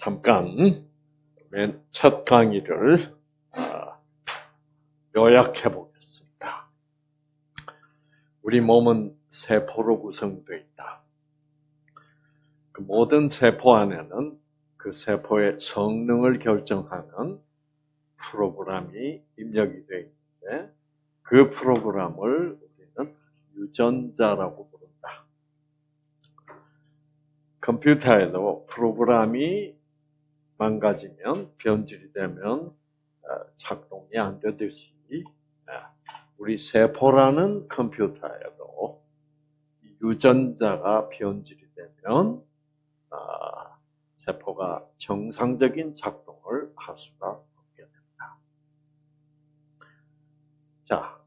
잠깐 맨 첫 강의를 아, 요약해 보겠습니다. 우리 몸은 세포로 구성되어 있다. 그 모든 세포 안에는 그 세포의 성능을 결정하는 프로그램이 입력이 되어 있는데 그 프로그램을 우리는 유전자라고 부른다. 컴퓨터에도 프로그램이 망가지면 변질이 되면 어, 작동이 안 되듯이 어, 우리 세포라는 컴퓨터에도 유전자가 변질이 되면 어, 세포가 정상적인 작동을 할 수가 없게 됩니다. 자,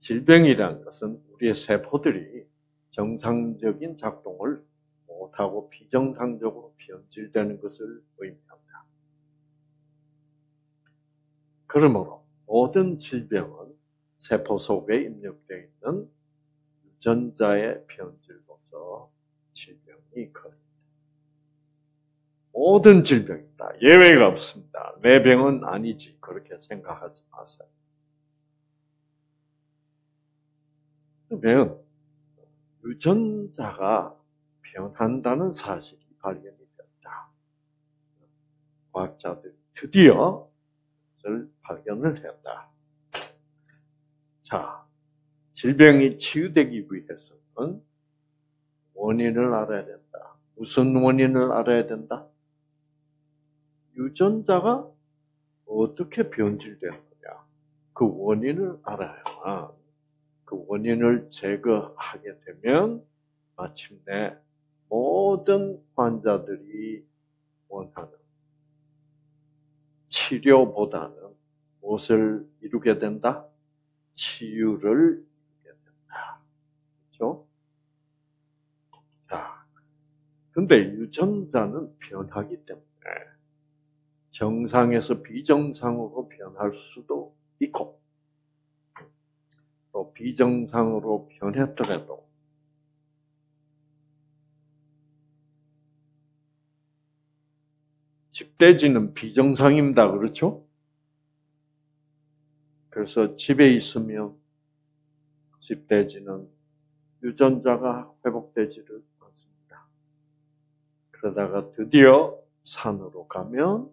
질병이라는 것은 우리의 세포들이 정상적인 작동을 못하고 비정상적으로 변질되는 것을 의미합니다. 그러므로 모든 질병은 세포 속에 입력되어 있는 유전자의 변질로서 질병이 걸립니다. 모든 질병이다. 예외가 없습니다. 내 병은 아니지. 그렇게 생각하지 마세요. 그러면 유전자가 변한다는 사실이 발견이 됐다. 과학자들이 드디어 발견을 했다. 자, 질병이 치유되기 위해서는 원인을 알아야 된다. 무슨 원인을 알아야 된다? 유전자가 어떻게 변질되는 거냐. 그 원인을 알아야만 그 원인을 제거하게 되면 마침내 모든 환자들이 원하는 치료보다는 무엇을 이루게 된다? 치유를 이루게 된다. 그렇죠? 자, 근데 유전자는 변하기 때문에 정상에서 비정상으로 변할 수도 있고 또 비정상으로 변했더라도 집돼지는 비정상입니다. 그렇죠? 그래서 집에 있으면 집 돼지는 유전자가 회복되지를 않습니다. 그러다가 드디어 산으로 가면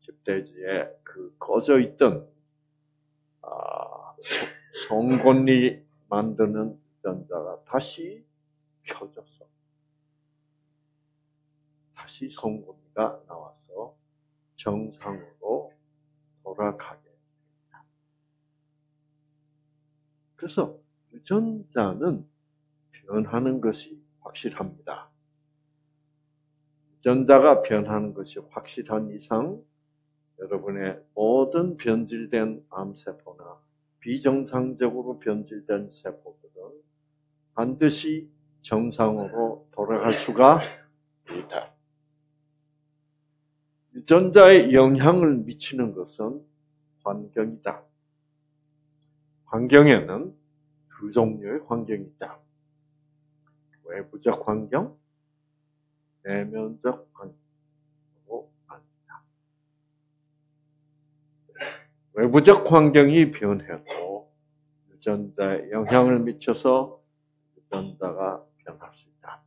집돼지에 그 꺼져 있던 아, 송곳니 만드는 유전자가 다시 켜졌어. 다시 송곳니가 나와서 정상으로 돌아가게 됩니다. 그래서 유전자는 변하는 것이 확실합니다. 유전자가 변하는 것이 확실한 이상 여러분의 모든 변질된 암세포나 비정상적으로 변질된 세포들은 반드시 정상으로 돌아갈 수가 있다. 유전자에 영향을 미치는 것은 환경이다. 환경에는 두 종류의 환경이 있다. 외부적 환경, 내면적 환경으로 나니다 외부적 환경이 변해도 유전자에 영향을 미쳐서 유전자가 변할 수 있다.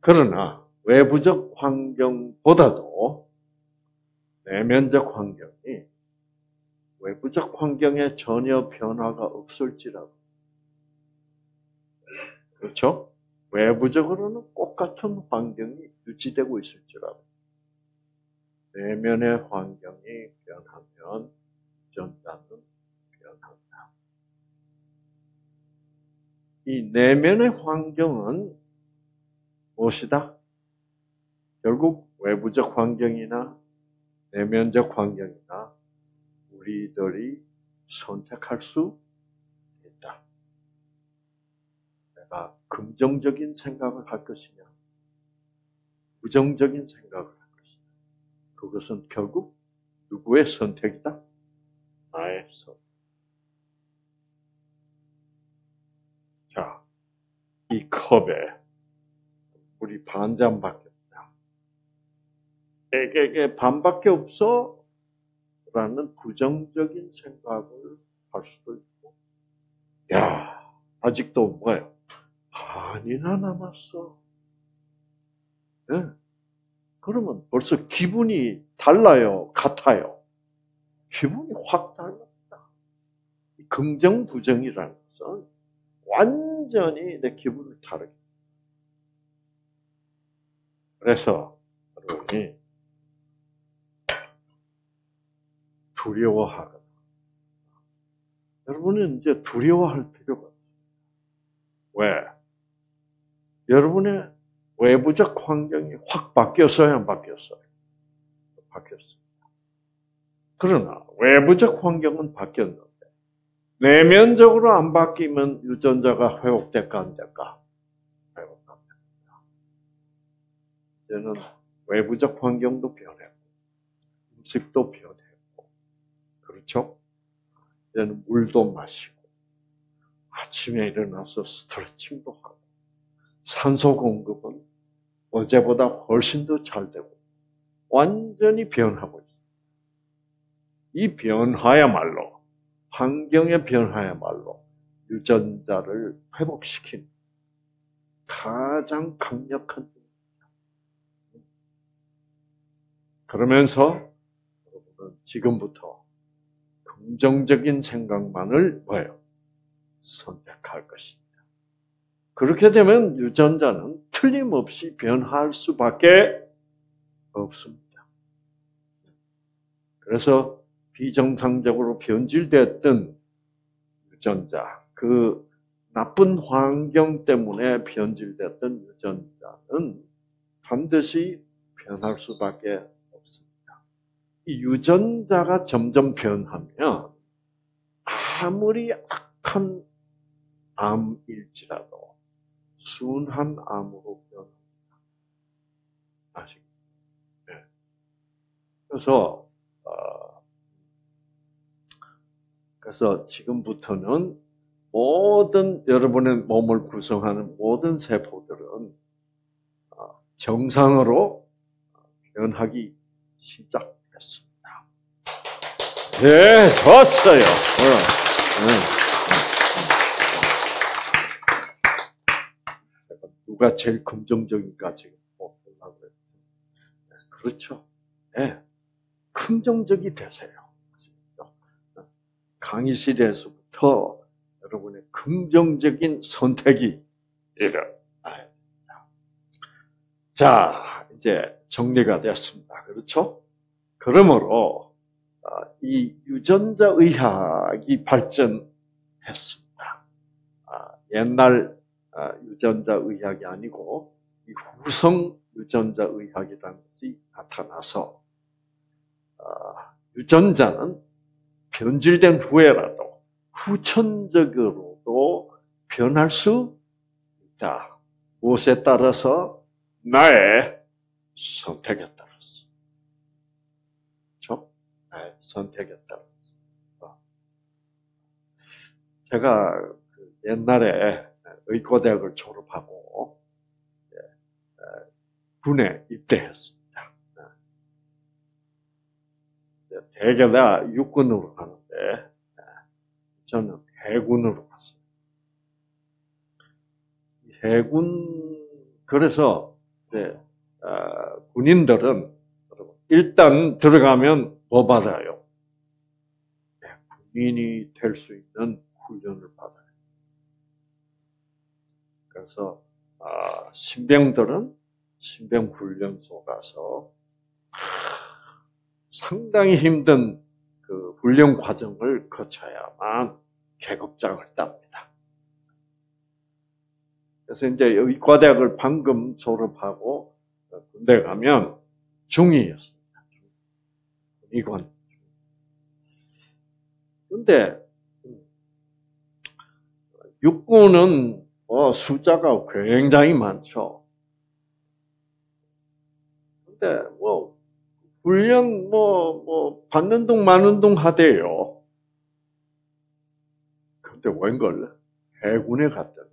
그러나 외부적 환경보다도 내면적 환경이 외부적 환경에 전혀 변화가 없을지라도 그렇죠? 외부적으로는 똑같은 환경이 유지되고 있을지라도 내면의 환경이 변하면 전자는 변한다. 이 내면의 환경은 무엇이다? 결국 외부적 환경이나 내면적 환경이나 우리들이 선택할 수 있다. 내가 긍정적인 생각을 할 것이냐, 부정적인 생각을 할 것이냐. 그것은 결국 누구의 선택이다? 나의 선택. 자, 이 컵에 우리 반잔밖에 없다. 에게 반밖에 없어? 라는 부정적인 생각을 할 수도 있고, 야, 아직도 뭐예요? 반이나 남았어. 네? 그러면 벌써 기분이 달라요? 같아요? 기분이 확 달랐다. 긍정, 부정이라는 것은 완전히 내 기분을 다르게. 그래서 여러분이 두려워하거나 여러분은 이제 두려워할 필요가 없어요. 왜? 여러분의 외부적 환경이 확 바뀌었어요, 안 바뀌었어요? 바뀌었습니다. 그러나 외부적 환경은 바뀌었는데 내면적으로 안 바뀌면 유전자가 회복될까 안 될까? 회복합니다. 이제는 외부적 환경도 변했고 음식도 변했고 그렇죠? 이제는 물도 마시고 아침에 일어나서 스트레칭도 하고 산소 공급은 어제보다 훨씬 더 잘 되고 완전히 변하고 있습니다. 이 변화야말로 환경의 변화야말로 유전자를 회복시킨 가장 강력한 그러면서 여러분은 지금부터 긍정적인 생각만을 뭐예요? 선택할 것입니다. 그렇게 되면 유전자는 틀림없이 변할 수밖에 없습니다. 그래서 비정상적으로 변질됐던 유전자, 그 나쁜 환경 때문에 변질됐던 유전자는 반드시 변할 수밖에 유전자가 점점 변하면 아무리 악한 암일지라도 순한 암으로 변합니다. 아시겠죠? 네. 그래서 어, 그래서 지금부터는 모든 여러분의 몸을 구성하는 모든 세포들은 어, 정상으로 변하기 시작 했습니다. 네, 좋았어요. 네. 누가 제일 긍정적인가 지금 보려고 했죠. 네, 그렇죠. 네. 긍정적이 되세요. 강의실에서부터 여러분의 긍정적인 선택이 일어나야 됩니다. 자, 이제 정리가 됐습니다. 그렇죠? 그러므로 어, 이 유전자 의학이 발전했습니다. 아, 옛날 아, 유전자 의학이 아니고 후성 유전자 의학이라는 것이 나타나서 아, 유전자는 변질된 후에라도 후천적으로도 변할 수 있다. 무엇에 따라서 나의 선택에 따라 따라서. 제가 그 옛날에 의과대학을 졸업하고 군에 입대했습니다. 대개 다 육군으로 가는데 저는 해군으로 갔어요. 해군 그래서 어, 군인들은 일단 들어가면 뭐 받아요? 군인이 될 수 있는 훈련을 받아요. 그래서 아, 신병들은 신병 훈련소 가서 상당히 힘든 그 훈련 과정을 거쳐야만 계급장을 땁니다. 그래서 이제 의과대학을 방금 졸업하고 군대 가면 중위였습니다. 이관. 근데 육군은 뭐 숫자가 굉장히 많죠. 근데 뭐 훈련 뭐, 뭐, 받는 동 마는 동 하대요. 근데 웬걸 해군에 갔더니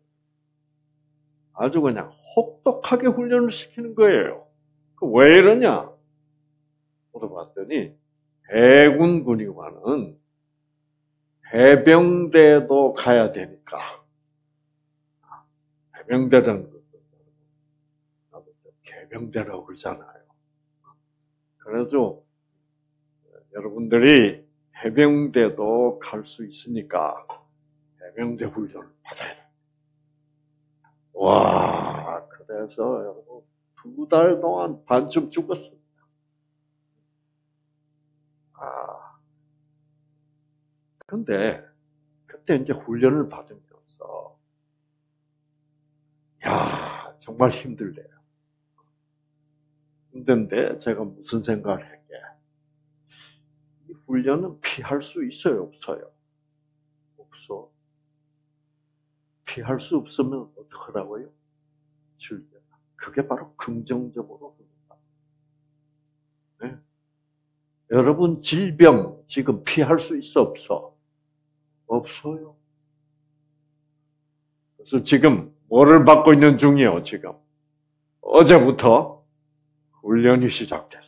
아주 그냥 혹독하게 훈련을 시키는 거예요. 그 왜 이러냐? 물어봤더니 해군 군의관은 해병대도 가야 되니까 해병대라는 것도 나도 개병대라고 그러잖아요. 그래도 여러분들이 해병대도 갈 수 있으니까 해병대 훈련을 받아야 돼. 와, 그래서 여러분 두 달 동안 반쯤 죽었습니다. 아, 근데 그때 이제 훈련을 받으면서 야 정말 힘들대요. 힘든데 제가 무슨 생각을 했게? 이 훈련은 피할 수 있어요, 없어요? 없어. 피할 수 없으면 어떡하라고요? 즐겨. 그게 바로 긍정적으로 훈련다. 네? 여러분 질병 지금 피할 수 있어 없어? 없어요. 그래서 지금 뭐를 받고 있는 중이에요, 지금? 어제부터 훈련이 시작됐어요.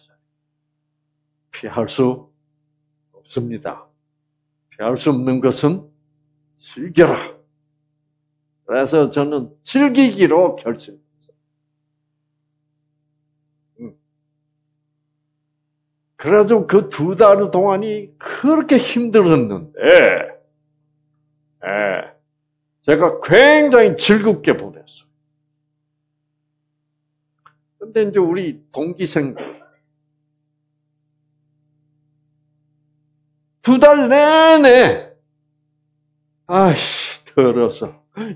피할 수 없습니다. 피할 수 없는 것은 즐겨라. 그래서 저는 즐기기로 결심했어요. 음. 그래가지고 그 두 달 동안이 그렇게 힘들었는데, 예, 제가 굉장히 즐겁게 보냈어요. 근데 이제 우리 동기생들 두 달 내내 아이씨 더러서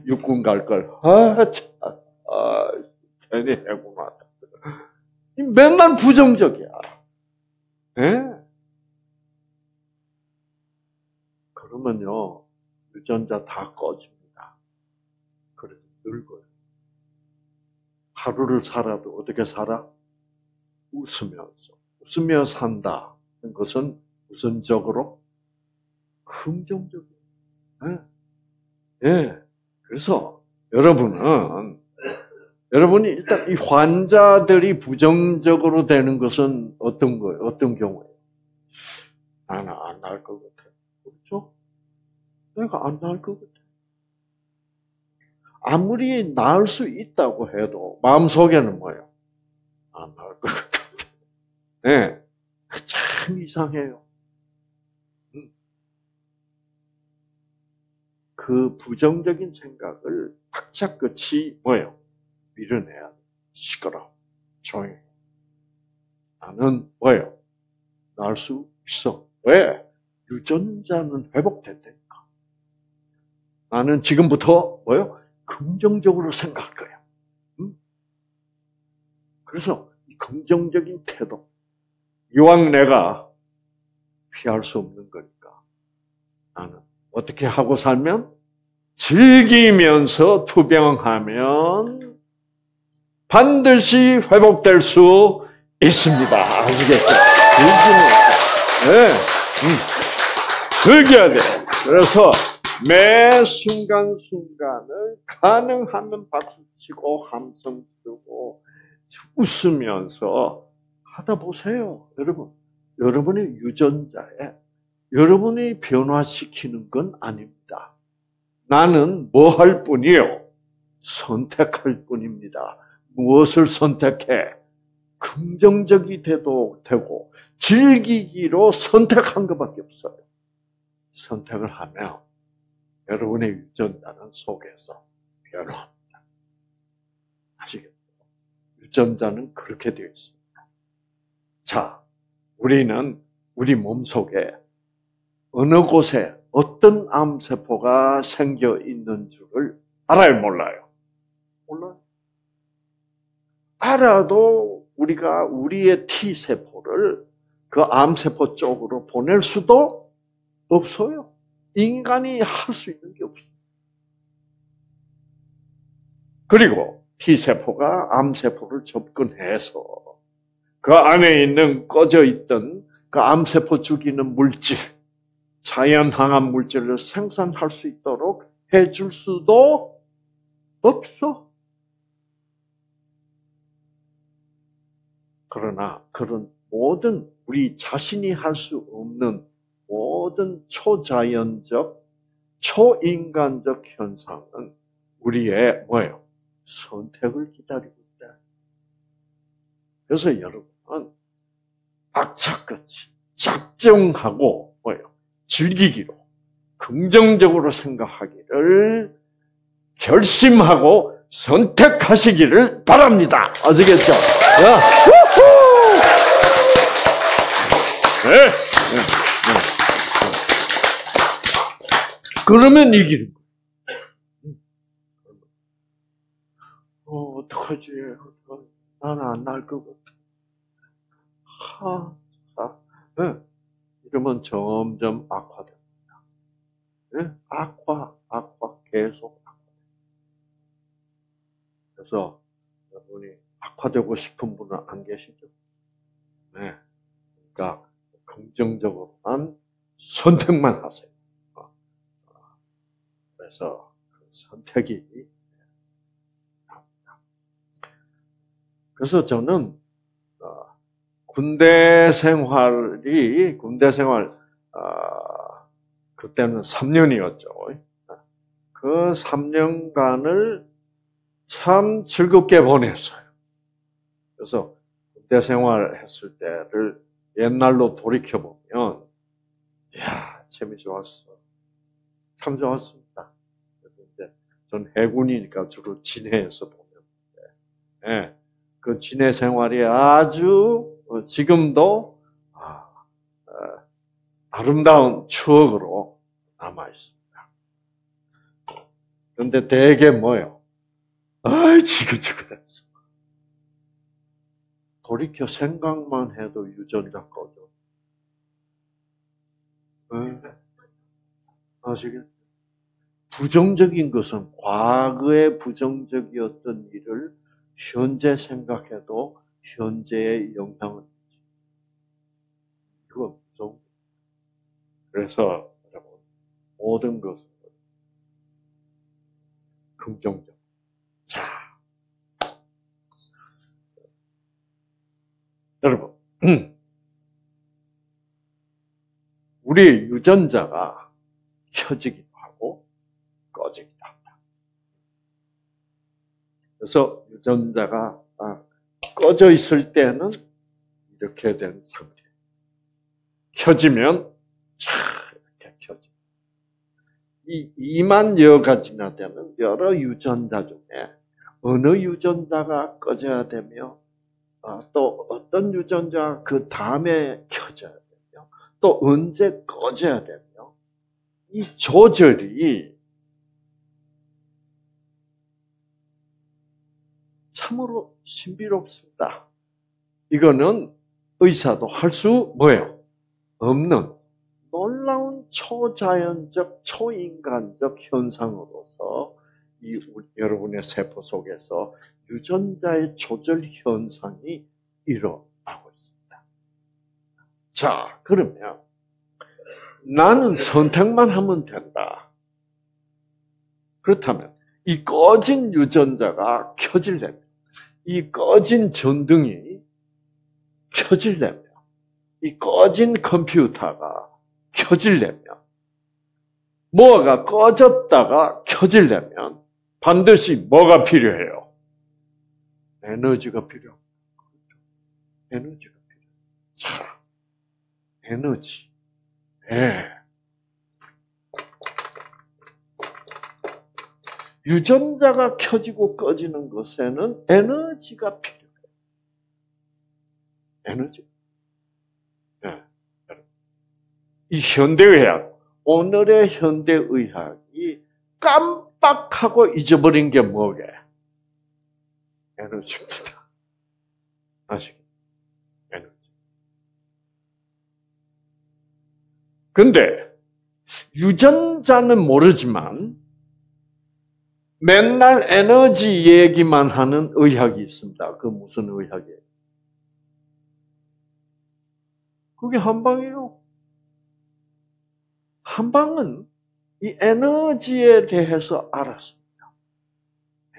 육군 갈 걸. 아, 참. 아, 괜히 왔다. 맨날 부정적이야. 예? 그러면요, 유전자 다 꺼집니다. 늙어요. 하루를 살아도 어떻게 살아? 웃으면서. 웃으며 산다는 것은 우선적으로 긍정적이에요. 예. 예. 그래서 여러분은 여러분이 일단 이 환자들이 부정적으로 되는 것은 어떤 거예요? 어떤 경우예요? 나는 안 나을 것 같아. 그렇죠? 내가 안 나을 것 같아. 아무리 나을 수 있다고 해도 마음속에는 뭐예요? 안 나을 것 같아. 네. 참 이상해요. 음. 그 부정적인 생각을 박자끝이 뭐예요? 밀어내야 돼. 시끄러. 조용히. 나는 뭐예요? 나을 수 있어. 왜? 유전자는 회복됐다니까. 나는 지금부터 뭐예요? 긍정적으로 생각할 거야. 응? 그래서 이 긍정적인 태도. 이왕 내가 피할 수 없는 거니까 나는 어떻게 하고 살면 즐기면서 투병하면 반드시 회복될 수 있습니다. 아시겠죠? 즐기면서. 네. 음. 즐겨야 돼. 그래서 매 순간순간을 가능하면 박수치고 함성 치고 웃으면서 하다 보세요. 여러분. 여러분의 유전자에 여러분이 변화시키는 건 아닙니다. 나는 뭐 할 뿐이요? 선택할 뿐입니다. 무엇을 선택해? 긍정적이 돼도 되고 즐기기로 선택한 것밖에 없어요. 선택을 하면 여러분의 유전자는 속에서 변화합니다. 아시겠죠? 유전자는 그렇게 되어 있습니다. 자, 우리는 우리 몸 속에 어느 곳에 어떤 암세포가 생겨 있는 줄을 알아요, 몰라요? 몰라요. 알아도 우리가 우리의 T세포를 그 암세포 쪽으로 보낼 수도 없어요. 인간이 할 수 있는 게 없어요. 그리고 T세포가 암세포를 접근해서 그 안에 있는 꺼져 있던 그 암세포 죽이는 물질, 자연 항암 물질을 생산할 수 있도록 해줄 수도 없어. 그러나 그런 모든 우리 자신이 할 수 없는 모든 초자연적, 초인간적 현상은 우리의 뭐예요? 선택을 기다리고 있다. 그래서 여러분은 악착같이 작정하고 뭐예요? 즐기기로 긍정적으로 생각하기를 결심하고 선택하시기를 바랍니다. 아시겠죠? 네. 네. 네. 그러면 이기는 거예요. 어, 어떡하지? 나는 안 날 것 같아. 하, 하. 네. 이러면 점점 악화됩니다. 네? 악화, 악화, 계속 악화. 그래서 여러분이 악화되고 싶은 분은 안 계시죠? 네. 그러니까 긍정적으로만 선택만 하세요. 어. 그래서 그 선택이 그래서 저는 어, 군대 생활이 군대 생활 어, 그때는 3년이었죠. 그 3년간을 참 즐겁게 보냈어요. 그래서 군대 생활했을 때를 옛날로 돌이켜 보면, 야 재미 좋았어. 참 이제 전 해군이니까 주로 진해에서 보면, 예, 그 진해 생활이 아주 어, 지금도 아, 어, 름다운 추억으로 남아 있습니다. 그런데 대개 뭐요? 아이 지긋지긋했어. 돌이켜 생각만 해도 유전자 꺼져. 네. 아시겠죠? 부정적인 것은 과거의 부정적이었던 일을 현재 생각해도 현재의 영향은 그건 무서운 그래서 여러분 모든 것은 긍정적. 자, 여러분 우리 유전자가 켜지기도 하고 합니다. 그래서 유전자가 꺼져 있을 때는 이렇게 된 상태. 켜지면 차 이렇게 켜지. 이 2만 여 가지나 되는 여러 유전자 중에 어느 유전자가 꺼져야 되며 아, 또 어떤 유전자 그 다음에 켜져야 되며 또 언제 꺼져야 되며 이 조절이 참으로 신비롭습니다. 이거는 의사도 할 수 뭐예요? 없는 놀라운 초자연적, 초인간적 현상으로서 이 여러분의 세포 속에서 유전자의 조절 현상이 일어나고 있습니다. 자, 그러면 나는 선택만 하면 된다. 그렇다면 이 꺼진 유전자가 켜질려면 이 꺼진 전등이 켜질려면, 이 꺼진 컴퓨터가 켜질려면, 뭐가 꺼졌다가 켜질려면 반드시 뭐가 필요해요? 에너지가 필요. 에너지가 필요. 자, 에너지. 예. 유전자가 켜지고 꺼지는 것에는 에너지가 필요해요. 에너지. 네. 이 현대의학, 오늘의 현대의학이 깜빡하고 잊어버린 게 뭐게? 에너지입니다. 아시겠죠? 에너지. 근데, 유전자는 모르지만, 맨날 에너지 얘기만 하는 의학이 있습니다. 그 무슨 의학이에요? 그게 한방이에요. 한방은 이 에너지에 대해서 알았습니다.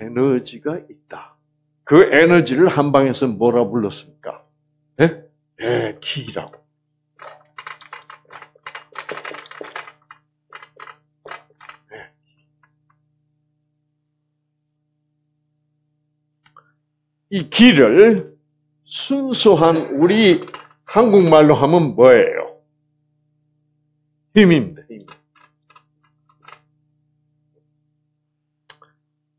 에너지가 있다. 그 에너지를 한방에서 뭐라 불렀습니까? 배기라고. 이 기를 순수한 우리 한국말로 하면 뭐예요? 힘입니다. 힘.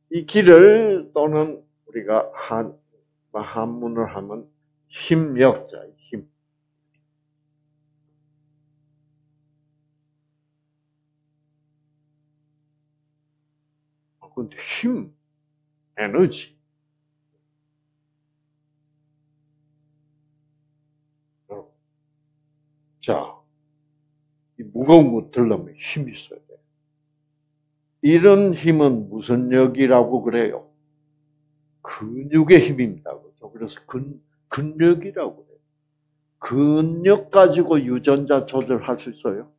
이 길을 또는 우리가 한 한문을 하면 힘역자 힘. 근데 힘, 에너지. 자, 이 무거운 거 들려면 힘이 있어야 돼. 이런 힘은 무슨 역이라고 그래요? 근육의 힘입니다. 그렇죠? 그래서 근, 근력이라고 그래요. 근력 가지고 유전자 조절할 수 있어요?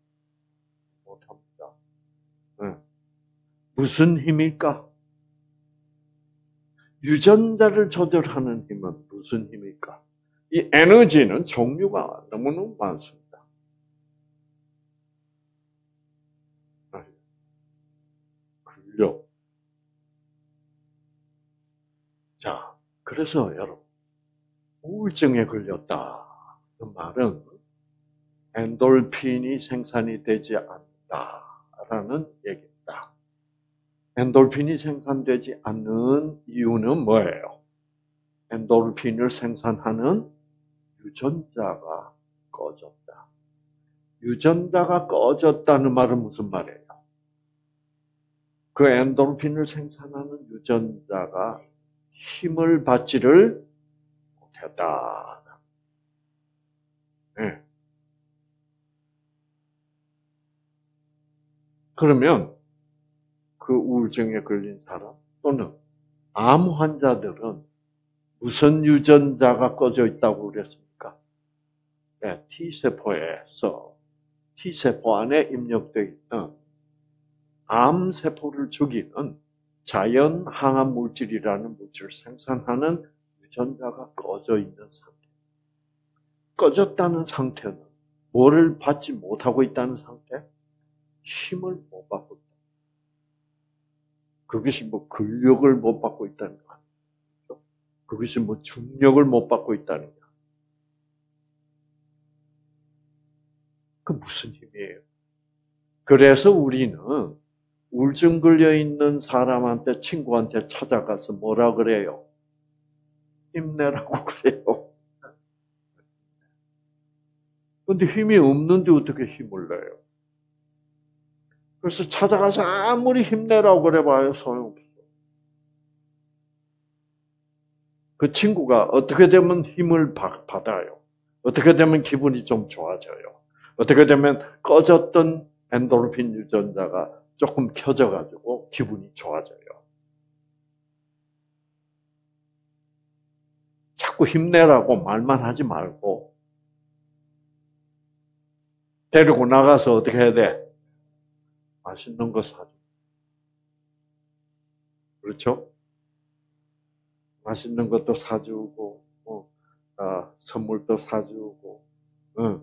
못합니다. 네. 무슨 힘일까? 유전자를 조절하는 힘은 무슨 힘일까? 이 에너지는 종류가 너무너무 많습니다. 그래서 여러분, 우울증에 걸렸다. 그 말은 엔돌핀이 생산이 되지 않는다라는 얘기입니다. 엔돌핀이 생산되지 않는 이유는 뭐예요? 엔돌핀을 생산하는 유전자가 꺼졌다. 유전자가 꺼졌다는 말은 무슨 말이에요? 그 엔돌핀을 생산하는 유전자가 힘을 받지를 못했다. 네. 그러면 그 우울증에 걸린 사람 또는 암 환자들은 무슨 유전자가 꺼져 있다고 그랬습니까? 네, T세포에서 T세포 안에 입력되어 있던 암세포를 죽이는 자연 항암 물질이라는 물질을 생산하는 유전자가 꺼져 있는 상태. 꺼졌다는 상태는 뭐를 받지 못하고 있다는 상태? 힘을 못 받고 있다. 그것이 뭐 근력을 못 받고 있다는 거 아니죠? 그것이 뭐 중력을 못 받고 있다는 거. 그 무슨 힘이에요? 그래서 우리는 우울증 걸려 있는 사람한테 친구한테 찾아가서 뭐라 그래요? 힘내라고 그래요. 근데 힘이 없는데 어떻게 힘을 내요? 그래서 찾아가서 아무리 힘내라고 그래봐요 소용없어. 그 친구가 어떻게 되면 힘을 받아요? 어떻게 되면 기분이 좀 좋아져요? 어떻게 되면 꺼졌던 엔도르핀 유전자가 조금 켜져가지고 기분이 좋아져요. 자꾸 힘내라고 말만 하지 말고 데리고 나가서 어떻게 해야 돼? 맛있는 거 사줘. 그렇죠? 맛있는 것도 사주고, 어, 아, 선물도 사주고, 어,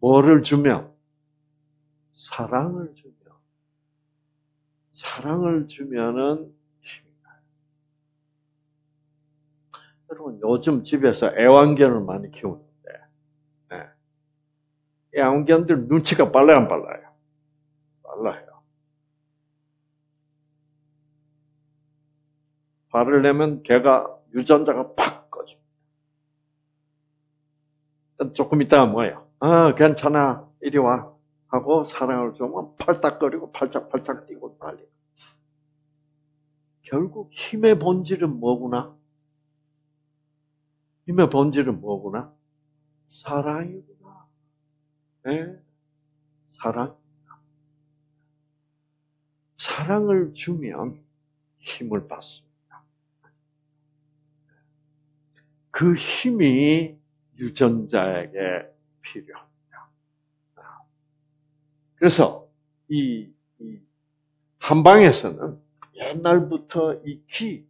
뭐를 주면? 사랑을 주면. 사랑을 주면은. 여러분, 요즘 집에서 애완견을 많이 키우는데, 네. 애완견들 눈치가 빨라요, 안 빨라요? 빨라요. 발을 내면 걔가 유전자가 팍 꺼집니다. 조금 있다가 뭐예요? 아, 괜찮아. 이리 와. 하고 사랑을 주면 팔딱거리고 팔짝팔짝 뛰고 난리. 결국 힘의 본질은 뭐구나? 힘의 본질은 뭐구나? 사랑이구나. 네? 사랑. 사랑을 주면 힘을 받습니다. 그 힘이 유전자에게 필요합니다. 그래서 이, 이 한방에서는 옛날부터 이 기,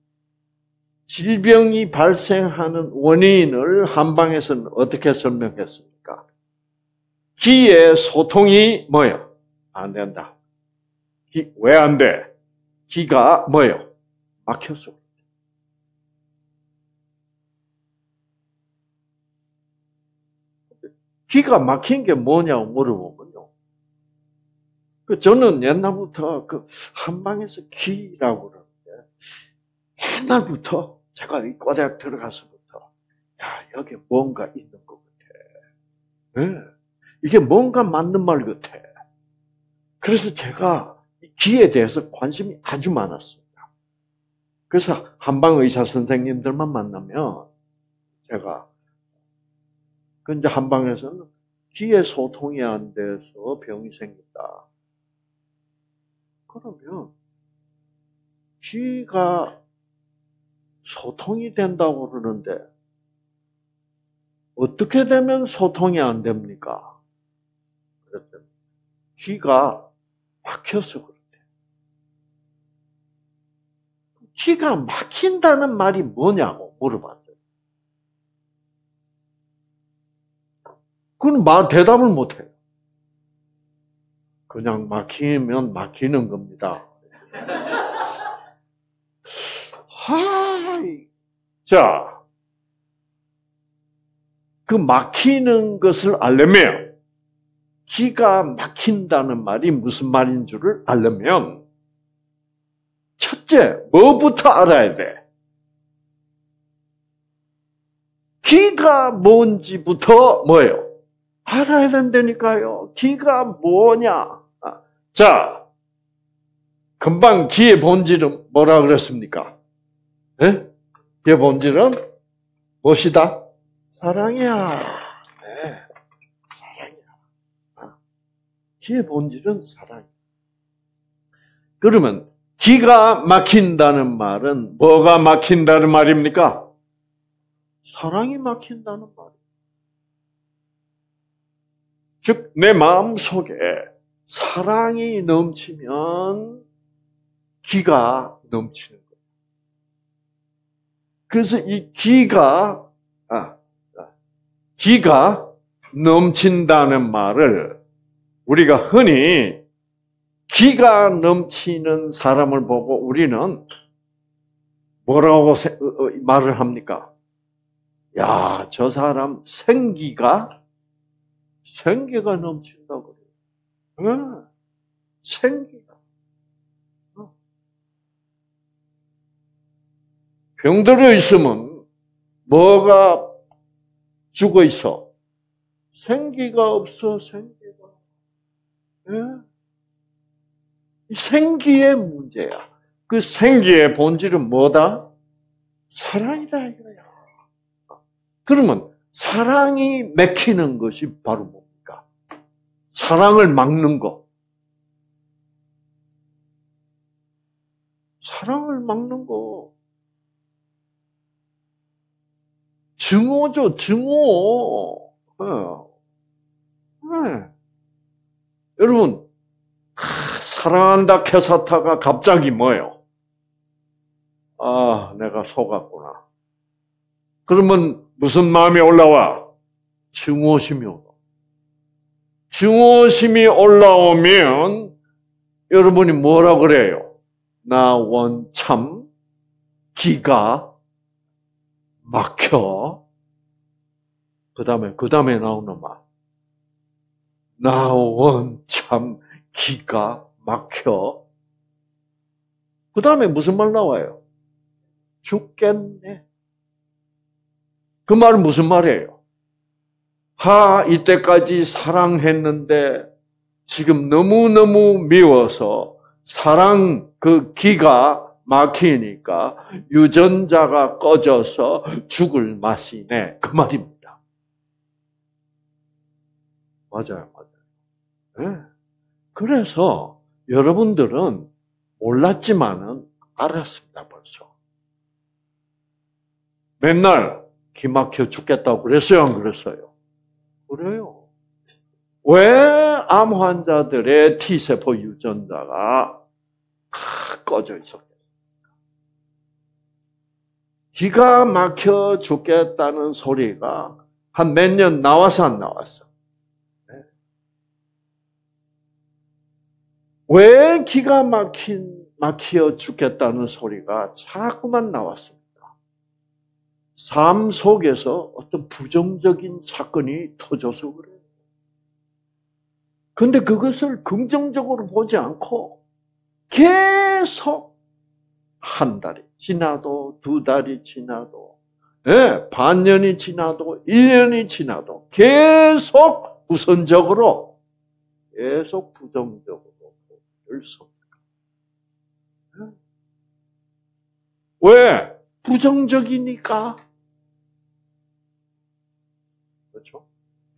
질병이 발생하는 원인을 한방에서는 어떻게 설명했습니까? 기의 소통이 뭐요? 안 된다. 왜 안 돼? 기가 뭐요? 막혔어. 기가 막힌 게 뭐냐고 물어보면요. 그 저는 옛날부터 그 한방에서 기라고 그러는데 옛날부터 제가 이 과대학 들어가서부터 야 여기 뭔가 있는 것 같아. 네. 이게 뭔가 맞는 말 같아. 그래서 제가 기에 대해서 관심이 아주 많았습니다. 그래서 한방 의사 선생님들만 만나면 제가 그 이제 한방에서는 기의 소통이 안 돼서 병이 생긴다. 그러면 귀가 소통이 된다고 그러는데 어떻게 되면 소통이 안 됩니까? 귀가 막혀서 그렇대. 귀가 막힌다는 말이 뭐냐고 물어봤어요. 그건 말 대답을 못해요. 그냥 막히면 막히는 겁니다. 하이. 자, 그 막히는 것을 알려면 기가 막힌다는 말이 무슨 말인 줄을 알려면 첫째, 뭐부터 알아야 돼? 기가 뭔지부터 뭐예요? 알아야 된다니까요. 기가 뭐냐? 아, 자, 금방 기의 본질은 뭐라 그랬습니까? 네? 기의 본질은 무엇이다? 사랑이야. 네, 사랑이야. 아, 기의 본질은 사랑. 그러면 기가 막힌다는 말은 뭐가 막힌다는 말입니까? 사랑이 막힌다는 말이에요. 즉, 내 마음 속에 사랑이 넘치면 기가 넘치는 거예요. 그래서 이 기가, 아, 아, 기가 넘친다는 말을 우리가 흔히 기가 넘치는 사람을 보고 우리는 뭐라고 어, 어, 말을 합니까? 야, 저 사람 생기가 생기가 넘친다 그 네. 생기가. 어. 병들어 있으면 뭐가 죽어 있어? 생기가 없어, 생기가. 네. 생기의 문제야. 그 생기의 본질은 뭐다? 사랑이다 이거야. 그러면 사랑이 맥히는 것이 바로 뭡니까? 사랑을 막는 것. 사랑을 막는 거. 증오죠, 증오. 네. 네. 여러분, 사랑한다 캐사타가 갑자기 뭐예요? 아, 내가 속았구나. 그러면 무슨 마음이 올라와? 증오심이 올라. 증오심이 올라오면 여러분이 뭐라 그래요? 나 원참 기가 막혀. 그 다음에, 그 다음에 나오는 말. 나 원참 기가 막혀. 그 다음에 무슨 말 나와요? 죽겠네. 그 말은 무슨 말이에요? 하, 이때까지 사랑했는데 지금 너무너무 미워서 사랑 그 기가 막히니까 유전자가 꺼져서 죽을 맛이네. 그 말입니다. 맞아요, 맞아요. 네. 그래서 여러분들은 몰랐지만은 알았습니다, 벌써. 맨날 기막혀 죽겠다고 그랬어요? 안 그랬어요? 그래요. 왜 암 환자들의 T세포 유전자가 꺼져 있었겠습니까? 기가 막혀 죽겠다는 소리가 한 몇 년 나와서 안 나왔어. 네. 왜 기가 막힌, 막혀 죽겠다는 소리가 자꾸만 나왔습니다. 삶 속에서 어떤 부정적인 사건이 터져서 그래요. 근데 그것을 긍정적으로 보지 않고 계속 한 달이 지나도 두 달이 지나도 예, 반년이 지나도 1년이 지나도 계속 우선적으로 계속 부정적으로 결속. 예. 왜? 부정적이니까.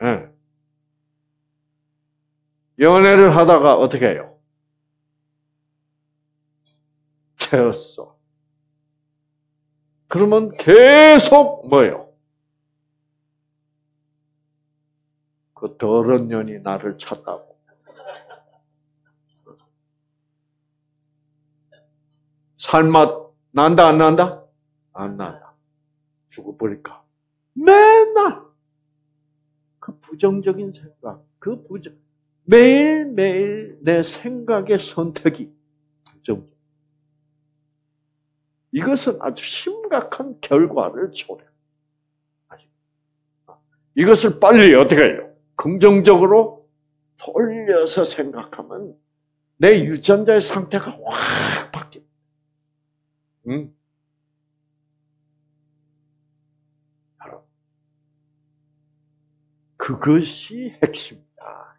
예. 연애를 하다가 어떻게 해요? 채웠어. 그러면 계속 뭐예요? 그 더러운 년이 나를 찾다고. 살맛 난다 안 난다? 안 난다. 죽어버릴까? 맨날 그 부정적인 생각, 그 부정 매일매일 내 생각의 선택이 부정적. 이것은 아주 심각한 결과를 초래. 이것을 빨리 어떻게 해요? 긍정적으로 돌려서 생각하면 내 유전자의 상태가 확 바뀝니다. 응? 그것이 핵심입니다.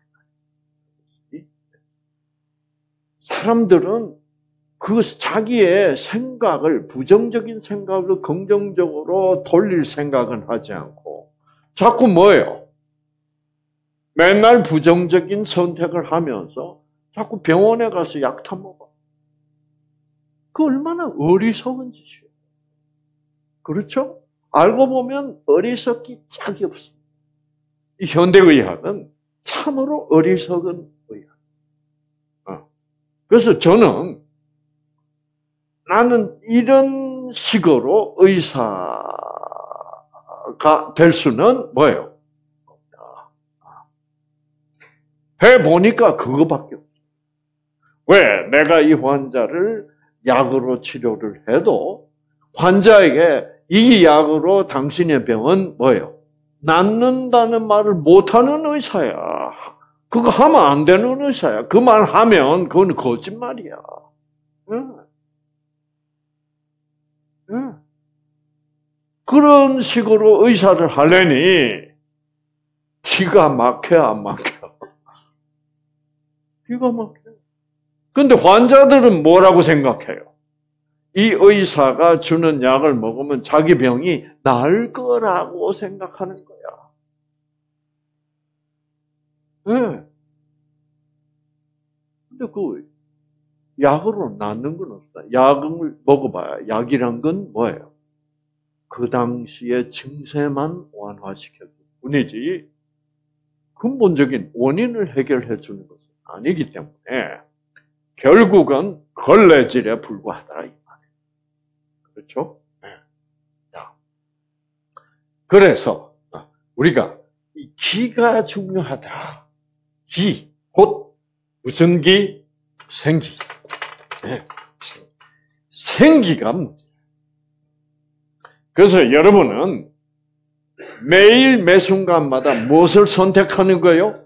사람들은 그 자기의 생각을 부정적인 생각을 긍정적으로 돌릴 생각은 하지 않고 자꾸 뭐예요? 맨날 부정적인 선택을 하면서 자꾸 병원에 가서 약 타먹어. 그 얼마나 어리석은 짓이에요. 그렇죠? 알고 보면 어리석기 짝이. 이 현대의학은 참으로 어리석은 의학. 어. 그래서 저는 나는 이런 식으로 의사가 될 수는 뭐예요? 해보니까 그거밖에 없어. 왜? 내가 이 환자를 약으로 치료를 해도 환자에게 이 약으로 당신의 병은 뭐예요? 낫는다는 말을 못하는 의사야. 그거 하면 안 되는 의사야. 그 말 하면 그건 거짓말이야. 응. 그런 식으로 의사를 하려니 기가 막혀 안 막혀? 기가 막혀. 근데 환자들은 뭐라고 생각해요? 이 의사가 주는 약을 먹으면 자기 병이 나을 거라고 생각하는 거 야. 네. 근데 그 약으로 낫는 건 없다. 약을 먹어봐야 약이란 건 뭐예요? 그 당시의 증세만 완화시켜줄 뿐이지 근본적인 원인을 해결해 주는 것은 아니기 때문에 결국은 걸레질에 불과하다 이 말이에요. 그렇죠? 네. 자, 그래서 우리가 이 기가 중요하다. 기, 곧 무슨 기? 생기. 네. 생기가 문제. 그래서 여러분은 매일 매 순간마다 무엇을 선택하는 거예요?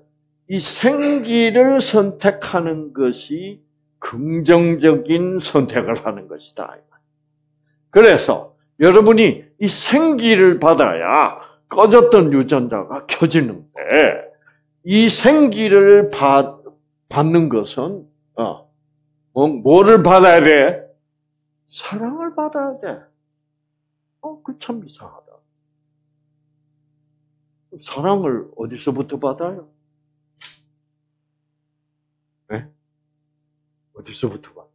이 생기를 선택하는 것이 긍정적인 선택을 하는 것이다. 그래서 여러분이 이 생기를 받아야 꺼졌던 유전자가 켜지는데 이 생기를 받, 받는 것은 어, 뭐, 뭐를 받아야 돼? 사랑을 받아야 돼. 어, 그 참 이상하다. 사랑을 어디서부터 받아요? 네? 어디서부터 받아?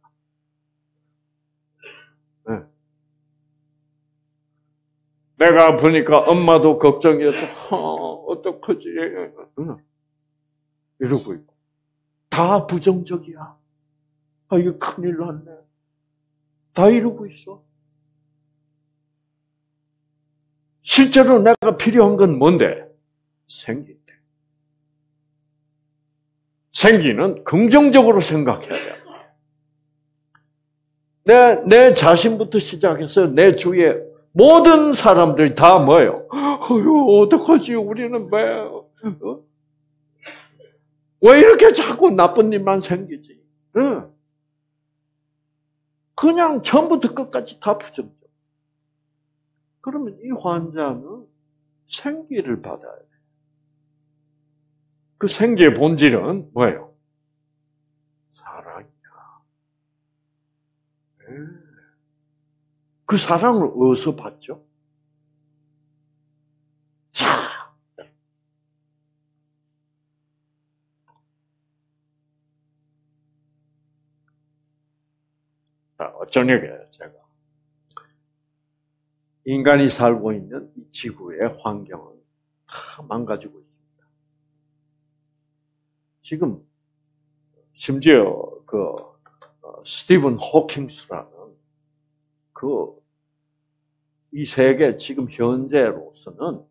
네. 내가 아프니까 엄마도 걱정이었어. 어, 어떡하지? 응. 이러고 있고. 다 부정적이야. 아, 이거 큰일 났네. 다 이러고 있어. 실제로 내가 필요한 건 뭔데? 생기인데. 생기는 긍정적으로 생각해야 돼. 내, 내 자신부터 시작해서 내 주위에 모든 사람들이 다 뭐예요? 어휴, 어떡하지? 우리는 왜, 어? 왜 이렇게 자꾸 나쁜 일만 생기지? 응. 그냥 처음부터 끝까지 다 부정적. 그러면 이 환자는 생기를 받아야 돼. 그 생기의 본질은 뭐예요? 사랑이야. 네. 그 사랑을 어디서 받죠? 자, 저녁에 제가 인간이 살고 있는 이 지구의 환경은 다 망가지고 있습니다. 지금 심지어 그 어, 스티븐 호킹스라는 그 이 세계 지금 현재로서는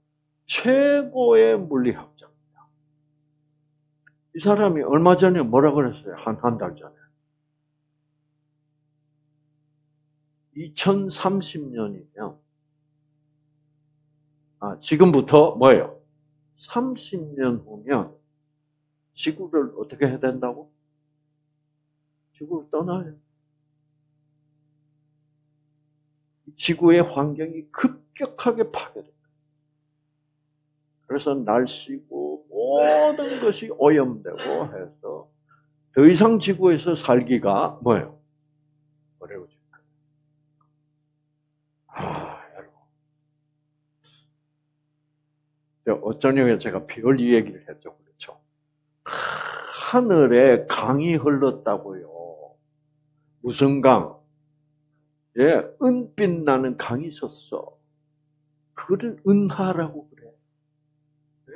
최고의 물리학자입니다. 이 사람이 얼마 전에 뭐라 그랬어요? 한 한 달 전에. 2030년이면 아, 지금부터 뭐예요? 30년 후면 지구를 어떻게 해야 된다고? 지구를 떠나요. 지구의 환경이 급격하게 파괴됩니다. 그래서 날씨고 모든 것이 오염되고 해서 더 이상 지구에서 살기가 뭐예요? 어쩌냐면 제가 별 얘기를 했죠. 그렇죠. 하늘에 강이 흘렀다고요. 무슨 강? 예, 은빛 나는 강이 있었어. 그를 은하라고 그래.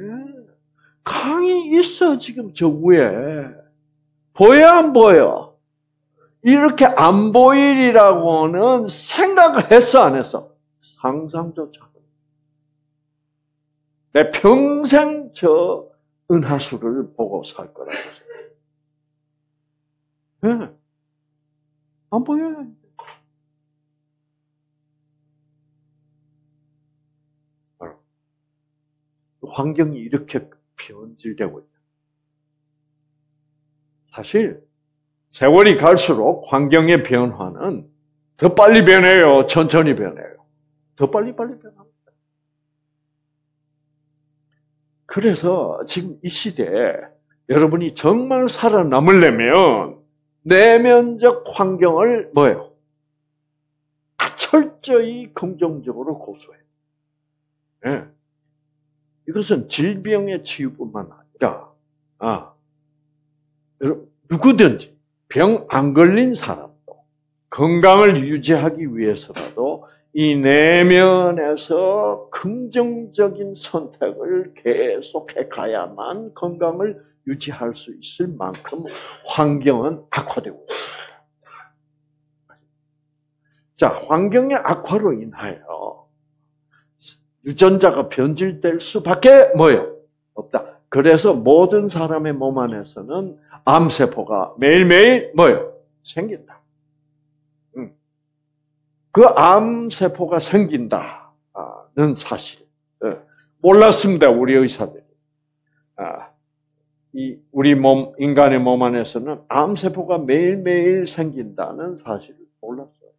예. 강이 있어, 지금 저 위에. 보여, 안 보여? 이렇게 안 보이리라고는 생각을 했어, 안 했어? 상상조차. 내 평생 저 은하수를 보고 살 거라고 생각해. 네. 안 보여요. 환경이 이렇게 변질되고 있다. 사실 세월이 갈수록 환경의 변화는 더 빨리 변해요. 천천히 변해요. 더 빨리 빨리 변합니다. 그래서 지금 이 시대에 여러분이 정말 살아남으려면 내면적 환경을 뭐예요? 철저히 긍정적으로 고소해. 네. 이것은 질병의 치유뿐만 아니라 아, 누구든지 병 안 걸린 사람도 건강을 유지하기 위해서라도 이 내면에서 긍정적인 선택을 계속해 가야만 건강을 유지할 수 있을 만큼 환경은 악화되고 있습니다. 자, 환경의 악화로 인하여 유전자가 변질될 수밖에 뭐요? 없다. 그래서 모든 사람의 몸 안에서는 암세포가 매일매일 뭐요? 생긴다. 그 암세포가 생긴다는 사실. 예, 몰랐습니다, 우리 의사들이. 아, 이 우리 몸, 인간의 몸 안에서는 암세포가 매일매일 생긴다는 사실을 몰랐어요.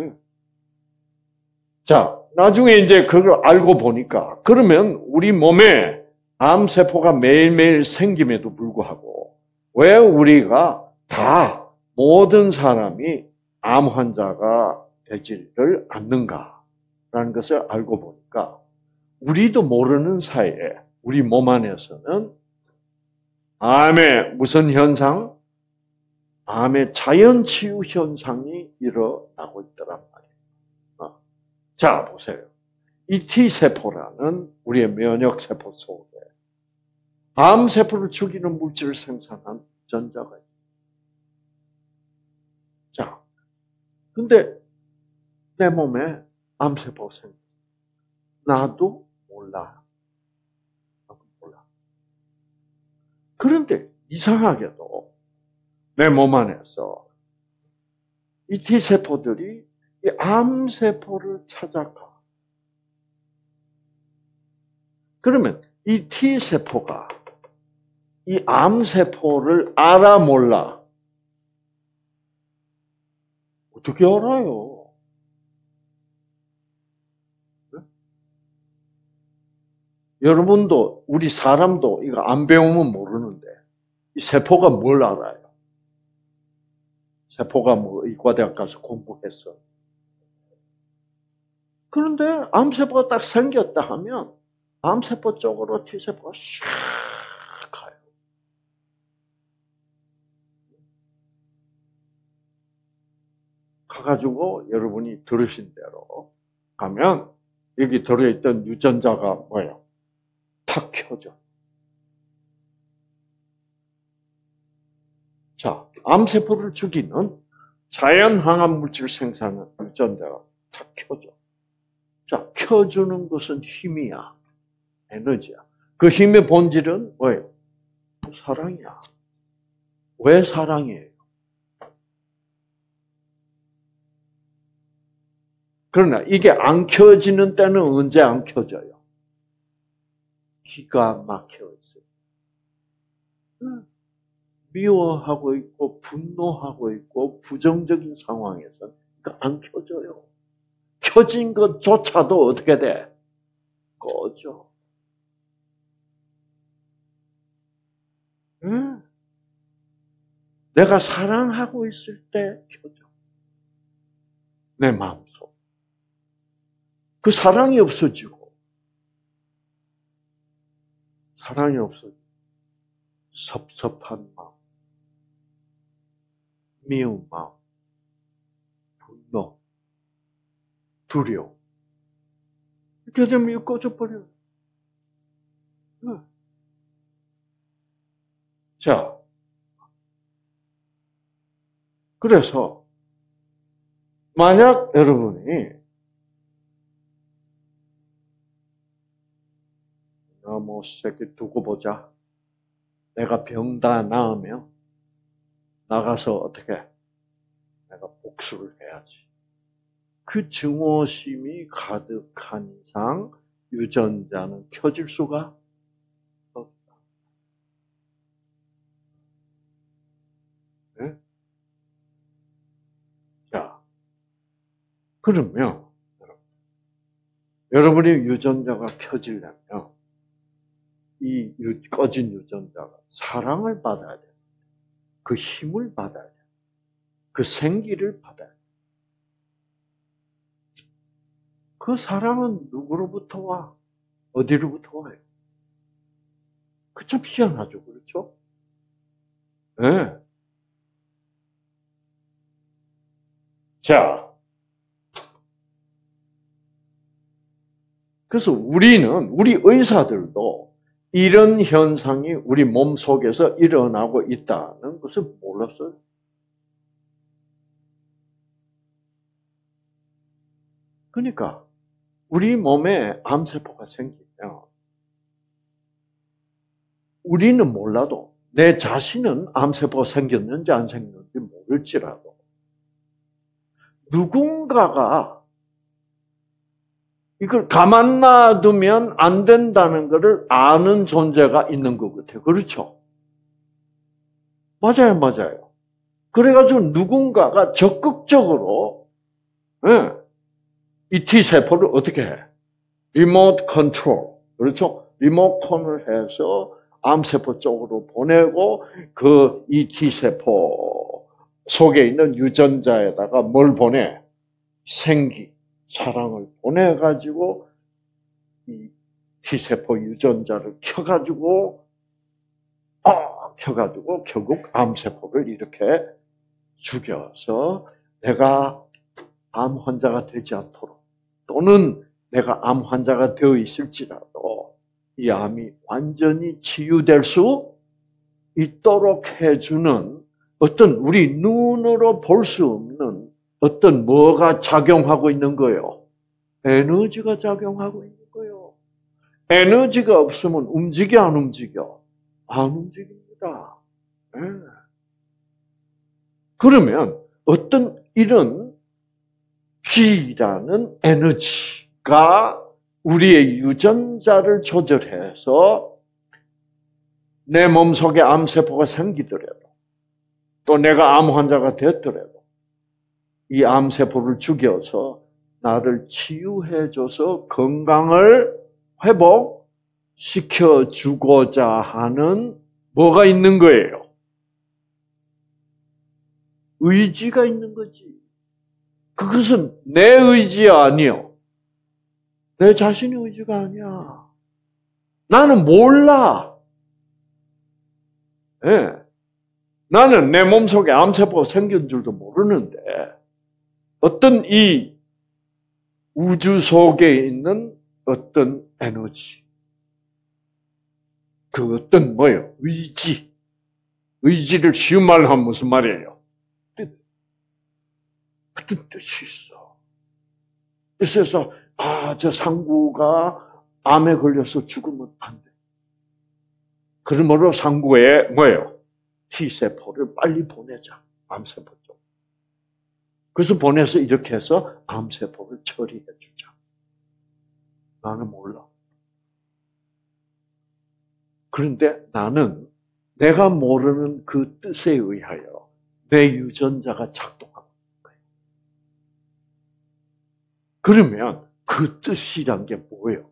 예. 자, 나중에 이제 그걸 알고 보니까, 그러면 우리 몸에 암세포가 매일매일 생김에도 불구하고, 왜 우리가 다, 모든 사람이 암 환자가 되지를 않는가라는 것을 알고 보니까 우리도 모르는 사이에 우리 몸 안에서는 암의 무슨 현상? 암의 자연 치유 현상이 일어나고 있더란 말이에요. 어. 자, 보세요. 이 T세포라는 우리의 면역세포 속에 암세포를 죽이는 물질을 생산한 전자가 근데 내 몸에 암세포가 생겨. 나도 몰라. 몰라. 그런데 이상하게도 내 몸 안에서 이 T세포들이 이 암세포를 찾아가. 그러면 이 T세포가 이 암세포를 알아 몰라? 어떻게 알아요? 네? 여러분도, 우리 사람도 이거 안 배우면 모르는데, 이 세포가 뭘 알아요? 세포가 뭐 이과대학 가서 공부했어. 그런데 암세포가 딱 생겼다 하면 암세포 쪽으로 T세포가 샥 가가지고 여러분이 들으신 대로 가면 여기 들어있던 유전자가 뭐예요? 탁 켜져. 자, 암세포를 죽이는 자연 항암 물질 생산은 유전자가 탁 켜져. 자, 켜주는 것은 힘이야. 에너지야. 그 힘의 본질은 뭐예요? 사랑이야. 왜 사랑이에요? 그러나 이게 안 켜지는 때는 언제 안 켜져요? 기가 막혀 있어요. 미워하고 있고 분노하고 있고 부정적인 상황에서 안 켜져요. 켜진 것조차도 어떻게 돼? 꺼져. 응? 내가 사랑하고 있을 때 켜져. 내 마음속. 그 사랑이 없어지고, 사랑이 없어지고, 섭섭한 마음, 미운 마음, 분노, 두려움. 이렇게 되면 이거 꺼져버려요. 자, 그래서, 만약 여러분이 뭐 새끼 두고 보자. 내가 병 다 나으면 나가서 어떻게 내가 복수를 해야지. 그 증오심이 가득한 이상 유전자는 켜질 수가 없다. 네? 자, 그러면 여러분이 유전자가 켜지려면 이 꺼진 유전자가 사랑을 받아야 돼. 그 힘을 받아야 돼. 그 생기를 받아야 돼. 그 사랑은 누구로부터 와? 어디로부터 와요? 그 참 희한하죠, 그렇죠? 예. 네. 자. 그래서 우리는, 우리 의사들도 이런 현상이 우리 몸 속에서 일어나고 있다는 것을 몰랐어요. 그러니까 우리 몸에 암세포가 생기면 우리는 몰라도 내 자신은 암세포가 생겼는지 안 생겼는지 모를지라도 누군가가 이걸 가만 놔두면 안 된다는 것을 아는 존재가 있는 것 같아요. 그렇죠? 맞아요, 맞아요. 그래가지고 누군가가 적극적으로, 네, 이 T세포를 어떻게 해? 리모트 컨트롤. 그렇죠? 리모컨을 해서 암 세포 쪽으로 보내고, 그, 이 T세포 속에 있는 유전자에다가 뭘 보내? 생기. 사랑을 보내가지고 이 T세포 유전자를 켜가지고 어, 켜가지고 결국 암세포를 이렇게 죽여서 내가 암 환자가 되지 않도록 또는 내가 암 환자가 되어 있을지라도 이 암이 완전히 치유될 수 있도록 해주는 어떤 우리 눈으로 볼 수 없는 어떤 뭐가 작용하고 있는 거예요? 에너지가 작용하고 있는 거예요. 에너지가 없으면 움직여 안 움직여? 안 움직입니다. 네. 그러면 어떤 이런 기라는 에너지가 우리의 유전자를 조절해서 내 몸속에 암세포가 생기더라도 또 내가 암 환자가 됐더라도 이 암세포를 죽여서 나를 치유해줘서 건강을 회복시켜주고자 하는 뭐가 있는 거예요? 의지가 있는 거지. 그것은 내 의지 아니요. 내 자신의 의지가 아니야. 나는 몰라. 네. 나는 내 몸속에 암세포가 생긴 줄도 모르는데 어떤 이 우주 속에 있는 어떤 에너지 그 어떤 뭐예요? 의지 의지를 쉬운 말로 하면 무슨 말이에요? 뜻 어떤 뜻이 있어 그래서 아 저 상구가 암에 걸려서 죽으면 안 돼. 그러므로 상구에 뭐예요? T세포를 빨리 보내자. 암세포 쪽. 그래서 보내서 이렇게 해서 암세포를 처리해 주자. 나는 몰라. 그런데 나는 내가 모르는 그 뜻에 의하여 내 유전자가 작동하고 있는 거예요. 그러면 그 뜻이란 게 뭐예요?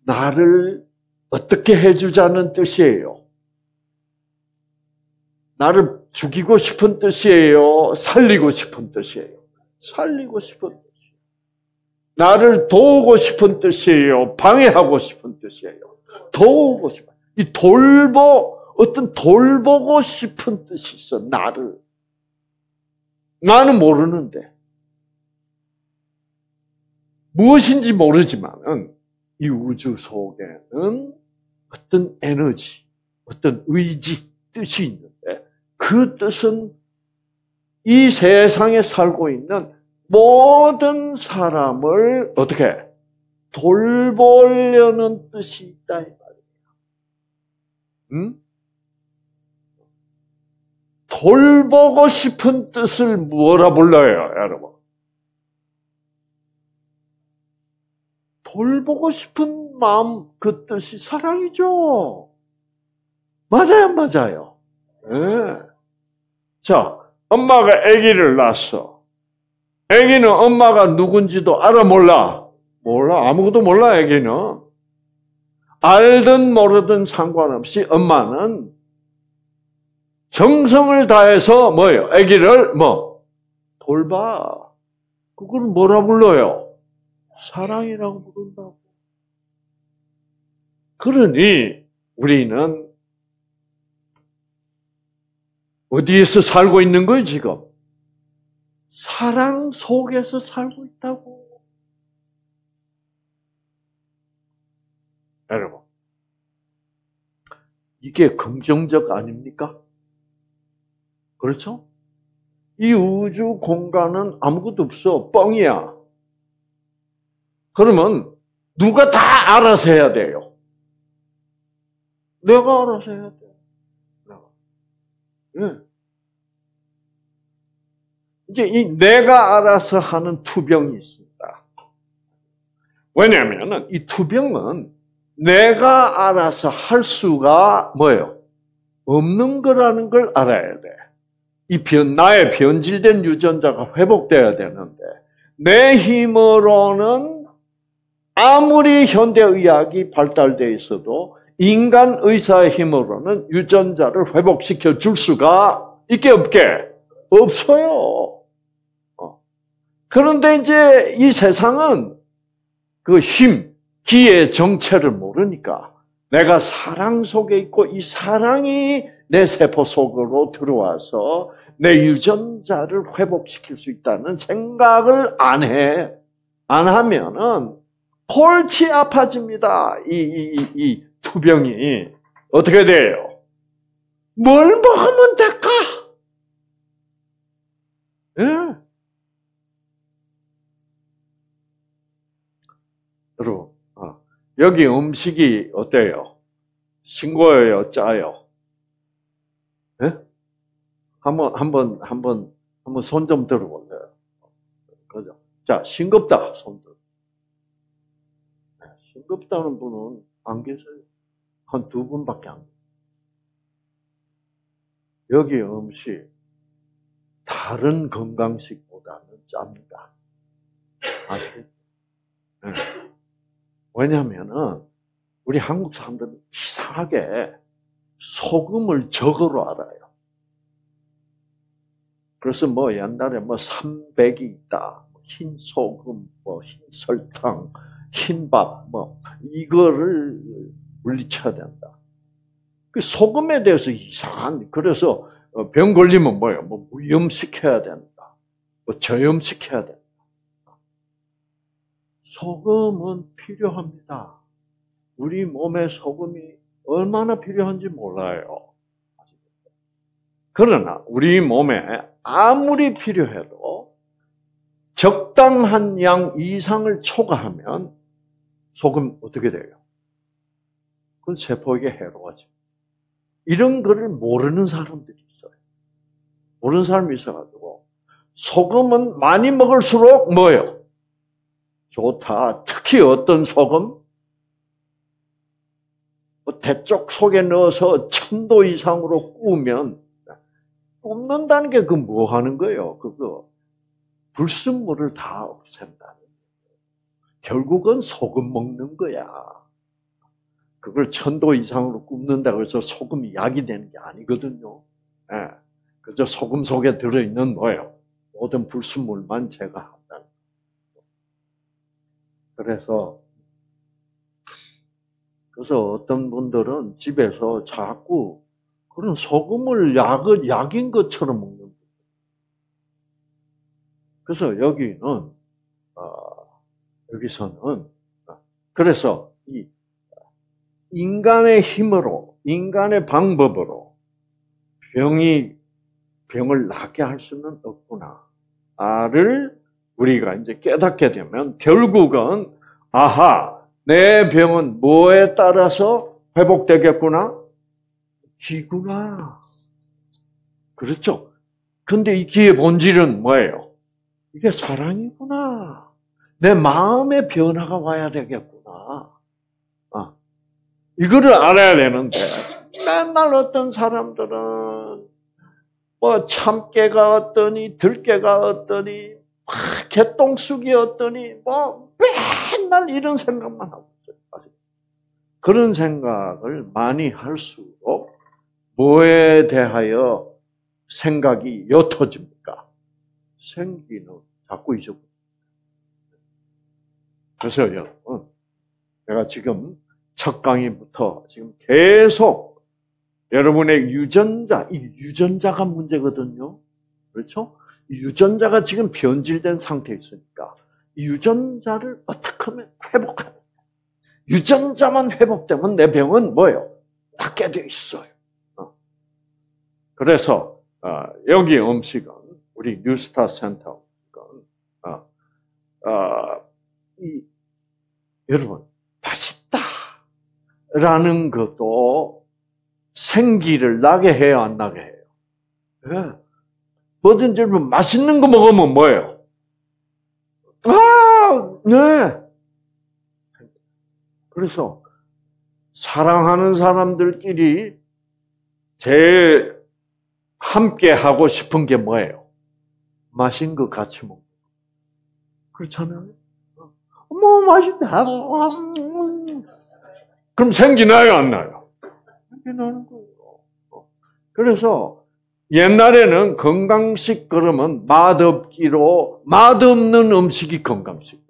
나를 어떻게 해주자는 뜻이에요? 나를 죽이고 싶은 뜻이에요? 살리고 싶은 뜻이에요? 살리고 싶은 뜻이에요. 나를 도우고 싶은 뜻이에요? 방해하고 싶은 뜻이에요? 도우고 싶어. 이 돌보, 어떤 돌보고 싶은 뜻이 있어, 나를. 나는 모르는데. 무엇인지 모르지만은 이 우주 속에는 어떤 에너지, 어떤 의지, 뜻이 있는데 그 뜻은 이 세상에 살고 있는 모든 사람을 어떻게 돌보려는 뜻이 있다 이 말이에요. 응? 돌보고 싶은 뜻을 뭐라 불러요, 여러분? 돌보고 싶은 마음 그 뜻이 사랑이죠. 맞아요, 맞아요. 네. 자, 엄마가 아기를 낳았어. 아기는 엄마가 누군지도 알아 몰라. 몰라. 아무것도 몰라, 아기는. 알든 모르든 상관없이 엄마는 정성을 다해서 뭐예요? 아기를 뭐 돌봐. 그걸 뭐라 불러요? 사랑이라고 부른다고. 그러니 우리는 어디에서 살고 있는 거예요, 지금? 사랑 속에서 살고 있다고. 여러분, 이게 긍정적 아닙니까? 그렇죠? 이 우주 공간은 아무것도 없어. 뻥이야. 그러면 누가 다 알아서 해야 돼요? 내가 알아서 해야 돼. 네. 이제 이 내가 알아서 하는 투병이 있습니다. 왜냐하면 이 투병은 내가 알아서 할 수가 뭐예요? 없는 거라는 걸 알아야 돼. 이 변, 나의 변질된 유전자가 회복돼야 되는데, 내 힘으로는 아무리 현대의학이 발달되어 있어도 인간 의사의 힘으로는 유전자를 회복시켜 줄 수가 있게 없게 없어요. 어. 그런데 이제 이 세상은 그 힘, 기의 정체를 모르니까 내가 사랑 속에 있고 이 사랑이 내 세포 속으로 들어와서 내 유전자를 회복시킬 수 있다는 생각을 안 해. 안 하면은 골치 아파집니다. 이, 이, 이, 이 투병이. 어떻게 돼요? 뭘 먹으면 될까? 예? 여러분, 여기 음식이 어때요? 싱거워요, 짜요? 예? 한번, 한번, 한번, 한번 손 좀 들어볼래요? 그죠? 자, 싱겁다, 손 들어. 네, 싱겁다는 분은 안 계세요. 한두 분밖에 안. 여기 음식, 다른 건강식보다는 짭니다. 아시겠죠? 네. 왜냐면은, 우리 한국 사람들은 이상하게 소금을 적으로 알아요. 그래서 뭐 옛날에 뭐 삼백이 있다, 뭐흰 소금, 뭐 흰 설탕, 흰밥, 뭐 이거를 물리쳐야 된다. 그 소금에 대해서 이상한 그래서 어, 병 걸리면 뭐예요? 뭐 무염시켜야 된다, 뭐 저염시켜야 된다. 소금은 필요합니다. 우리 몸에 소금이 얼마나 필요한지 몰라요. 그러나 우리 몸에 아무리 필요해도 적당한 양 이상을 초과하면 소금 어떻게 돼요? 그건 세포에게 해로워지. 이런 거를 모르는 사람들이 있어요. 모르는 사람이 있어가지고 소금은 많이 먹을수록 뭐예요? 좋다. 특히 어떤 소금? 뭐 대쪽 속에 넣어서 천도 이상으로 구우면 굽는다는 게 그 뭐 하는 거예요? 그거 불순물을 다 없앤다는 결국은 소금 먹는 거야. 그걸 천도 이상으로 굽는다고 해서 소금이 약이 되는 게 아니거든요. 예. 그저 소금 속에 들어있는 뭐예요? 모든 불순물만 제거한다는 그래서 그래서 어떤 분들은 집에서 자꾸 그런 소금을 약, 약인 것처럼 먹는 거예요. 그래서 여기는, 어, 여기서는, 어, 그래서 이 인간의 힘으로, 인간의 방법으로 병이, 병을 낫게 할 수는 없구나. 를 우리가 이제 깨닫게 되면 결국은, 아하, 내 병은 뭐에 따라서 회복되겠구나? 기구나. 그렇죠? 근데 이 기의 본질은 뭐예요? 이게 사랑이구나. 내 마음의 변화가 와야 되겠구나. 아, 이거를 알아야 되는데, 맨날 어떤 사람들은, 뭐, 참깨가 어떠니, 들깨가 어떠니, 개똥쑥이 어떠니, 뭐, 맨날 이런 생각만 하고 있어요. 그런 생각을 많이 할수록 뭐에 대하여 생각이 옅어집니까? 생기는 자꾸 잊어버립니다. 그래서 여러분, 내가 지금 첫 강의부터 지금 계속 여러분의 유전자, 이 유전자가 문제거든요. 그렇죠? 유전자가 지금 변질된 상태에 있으니까 유전자를 어떻게 하면 회복하는 유전자만 회복되면 내 병은 뭐예요? 낫게 되어 있어요. 그래서 어, 여기 음식은 우리 뉴스타 센터 어, 어, 이, 여러분 라는 것도 생기를 나게 해요, 안 나게 해요? 네. 뭐든지 맛있는 거 먹으면 뭐예요? 아, 네. 그래서 사랑하는 사람들끼리 제일 함께 하고 싶은 게 뭐예요? 맛있는 거 같이 먹는 거. 그렇잖아요? 뭐 맛있다. 그럼 생기나요, 안 나요? 생기나는 거예요. 그래서 옛날에는 건강식 그러면 맛없기로 맛없는 음식이 건강식.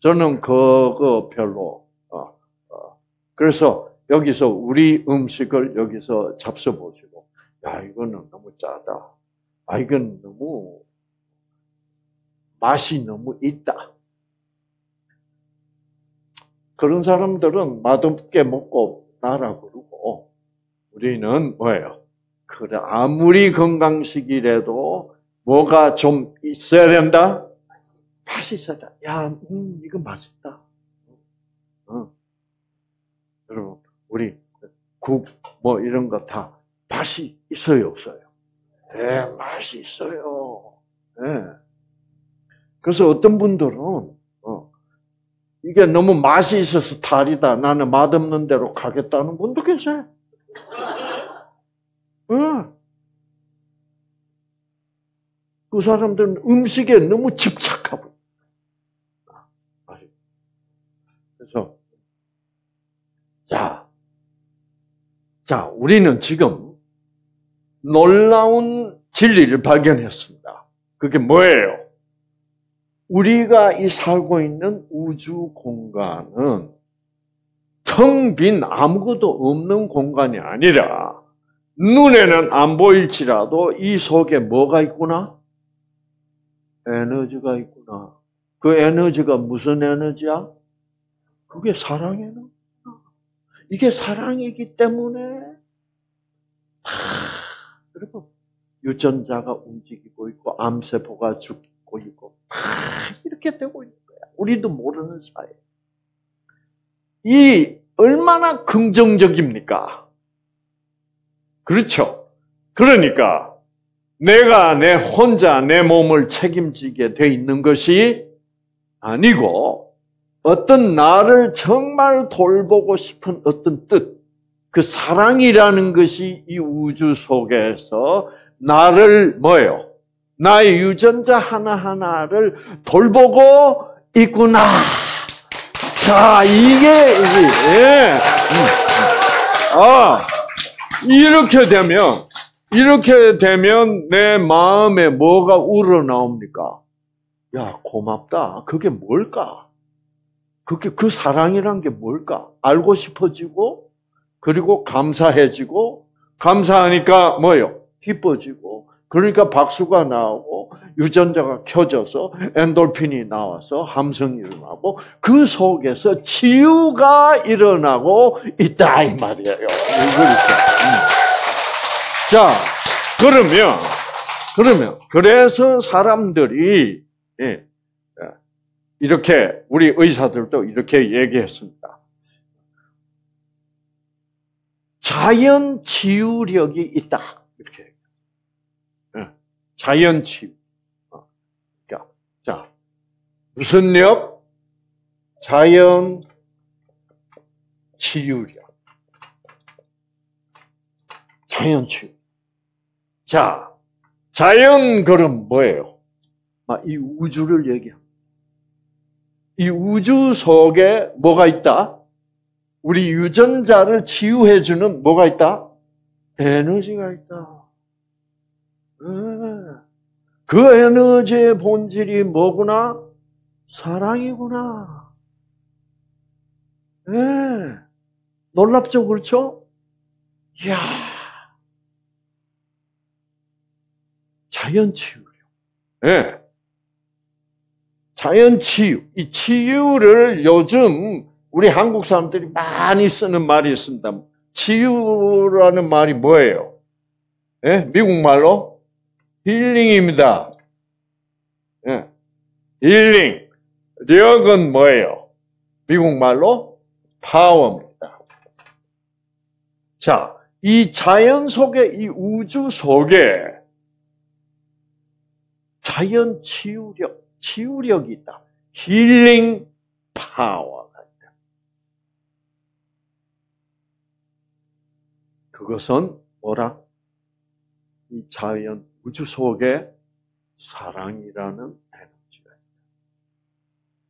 저는 그거 별로. 어, 어. 그래서 여기서 우리 음식을 여기서 잡숴 보시고, 야, 이거는 너무 짜다. 아, 이건 너무, 맛이 너무 있다. 그런 사람들은 맛없게 먹고 나라 그러고 우리는 뭐예요? 그래 아무리 건강식이라도 뭐가 좀 있어야 된다? 맛이 있어야 된다. 야, 음, 이거 맛있다. 어. 어. 여러분, 우리 국 뭐 이런 거 다 맛이 있어요, 없어요? 네, 맛이 있어요. 네. 그래서 어떤 분들은 이게 너무 맛이 있어서 탈이다. 나는 맛없는 대로 가겠다는 분도 계세요. 어. 그 사람들은 음식에 너무 집착하고. 그래서, 자, 자, 우리는 지금 놀라운 진리를 발견했습니다. 그게 뭐예요? 우리가 이 살고 있는 우주 공간은 텅 빈 아무것도 없는 공간이 아니라 눈에는 안 보일지라도 이 속에 뭐가 있구나? 에너지가 있구나. 그 에너지가 무슨 에너지야? 그게 사랑의 에너지. 이게 사랑이기 때문에 아, 여러분 유전자가 움직이고 있고 암세포가 죽 고 있고 다 이렇게 되고 있는 거야. 우리도 모르는 사이. 이 얼마나 긍정적입니까? 그렇죠. 그러니까 내가 내 혼자 내 몸을 책임지게 돼 있는 것이 아니고 어떤 나를 정말 돌보고 싶은 어떤 뜻, 그 사랑이라는 것이 이 우주 속에서 나를 뭐예요? 나의 유전자 하나하나를 돌보고 있구나. 자, 이게, 예. 음. 아, 이렇게 되면, 이렇게 되면 내 마음에 뭐가 우러나옵니까? 야, 고맙다. 그게 뭘까? 그게 그 사랑이란 게 뭘까? 알고 싶어지고, 그리고 감사해지고, 감사하니까 뭐요? 기뻐지고, 그러니까 박수가 나오고, 유전자가 켜져서 엔돌핀이 나와서 함성이 일어나고, 그 속에서 치유가 일어나고 있다, 이 말이에요. 이거 이렇게. 자, 그러면, 그러면, 그래서 사람들이, 예, 이렇게, 우리 의사들도 이렇게 얘기했습니다. 자연 치유력이 있다. 이렇게. 예, 자연 치유. 그러니까, 자, 무슨 력? 자연 치유력. 자연 치유. 자, 자연 그럼 뭐예요? 이 우주를 얘기합니다. 이 우주 속에 뭐가 있다? 우리 유전자를 치유해주는 뭐가 있다? 에너지가 있다. 그 에너지의 본질이 뭐구나? 사랑이구나. 네. 놀랍죠, 그렇죠? 이야. 자연 치유력. 네. 자연 치유. 이 치유를 요즘 우리 한국 사람들이 많이 쓰는 말이 있습니다. 치유라는 말이 뭐예요? 네? 미국 말로 힐링입니다. 네. 힐링. 력은 뭐예요? 미국 말로 파워입니다. 자, 이 자연 속에, 이 우주 속에 자연 치유력, 치유력이 있다. 힐링 파워가 있다. 그것은 뭐라? 이 자연 우주 속에 사랑이라는 에너지가 있다.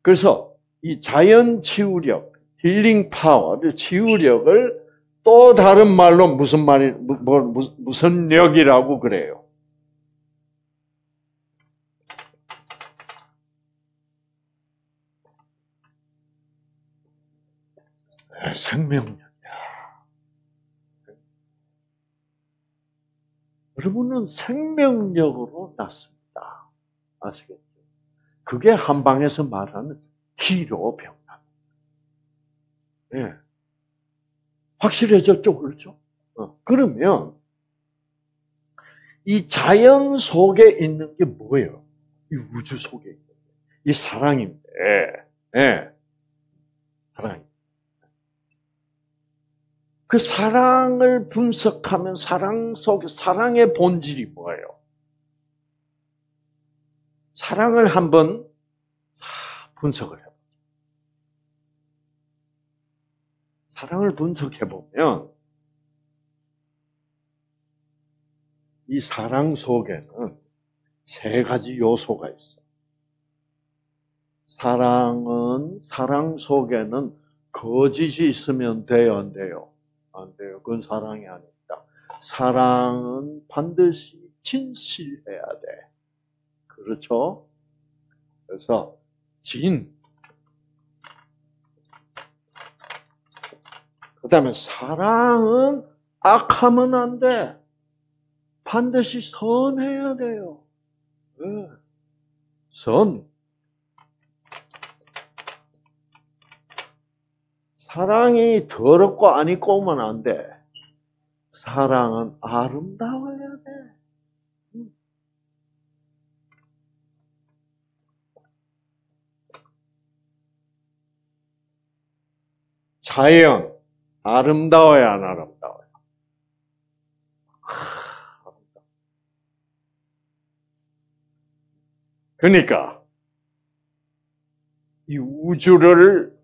그래서 이 자연 치유력, 힐링 파워를 치유력을 또 다른 말로 무슨 말이 뭐, 무슨 력이라고 그래요? 생명력 여러분은 생명력으로 났습니다. 아시겠죠? 그게 한방에서 말하는 기로병남. 예. 확실해졌죠? 그렇죠? 어. 그러면 이 자연 속에 있는 게 뭐예요? 이 우주 속에 있는 게. 이 사랑인데, 예. 사랑이. 그 사랑을 분석하면 사랑 속에 사랑의 본질이 뭐예요? 사랑을 한번 분석을 해보죠. 사랑을 분석해 보면 이 사랑 속에는 세 가지 요소가 있어. 사랑은 사랑 속에는 거짓이 있으면 돼요, 안 돼요? 안 돼요. 그건 사랑이 아닙니다. 사랑은 반드시 진실해야 돼. 그렇죠? 그래서 진. 그 다음에 사랑은 악하면 안 돼. 반드시 선해야 돼요. 네. 선. 사랑이 더럽고 안 입고 오면 안 돼. 사랑은 아름다워야 돼. 자연, 아름다워야 안 아름다워요? 그러니까, 이 우주를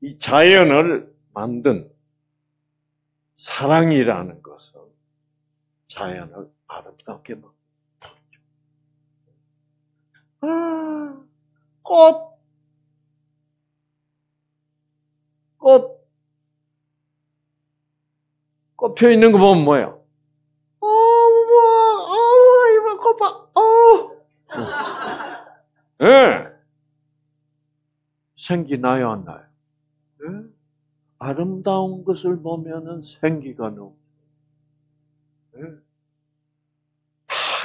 이 자연을 만든 사랑이라는 것은 자연을 아름답게 만들죠. 아, 꽃, 꽃, 꽃 펴 있는 거 보면 뭐야? 어, 뭐, 어, 이거 꽃 봐, 어. 예. 네. 생기 나요, 안 나요? 네? 아름다운 것을 보면은 생기가 넘. 네?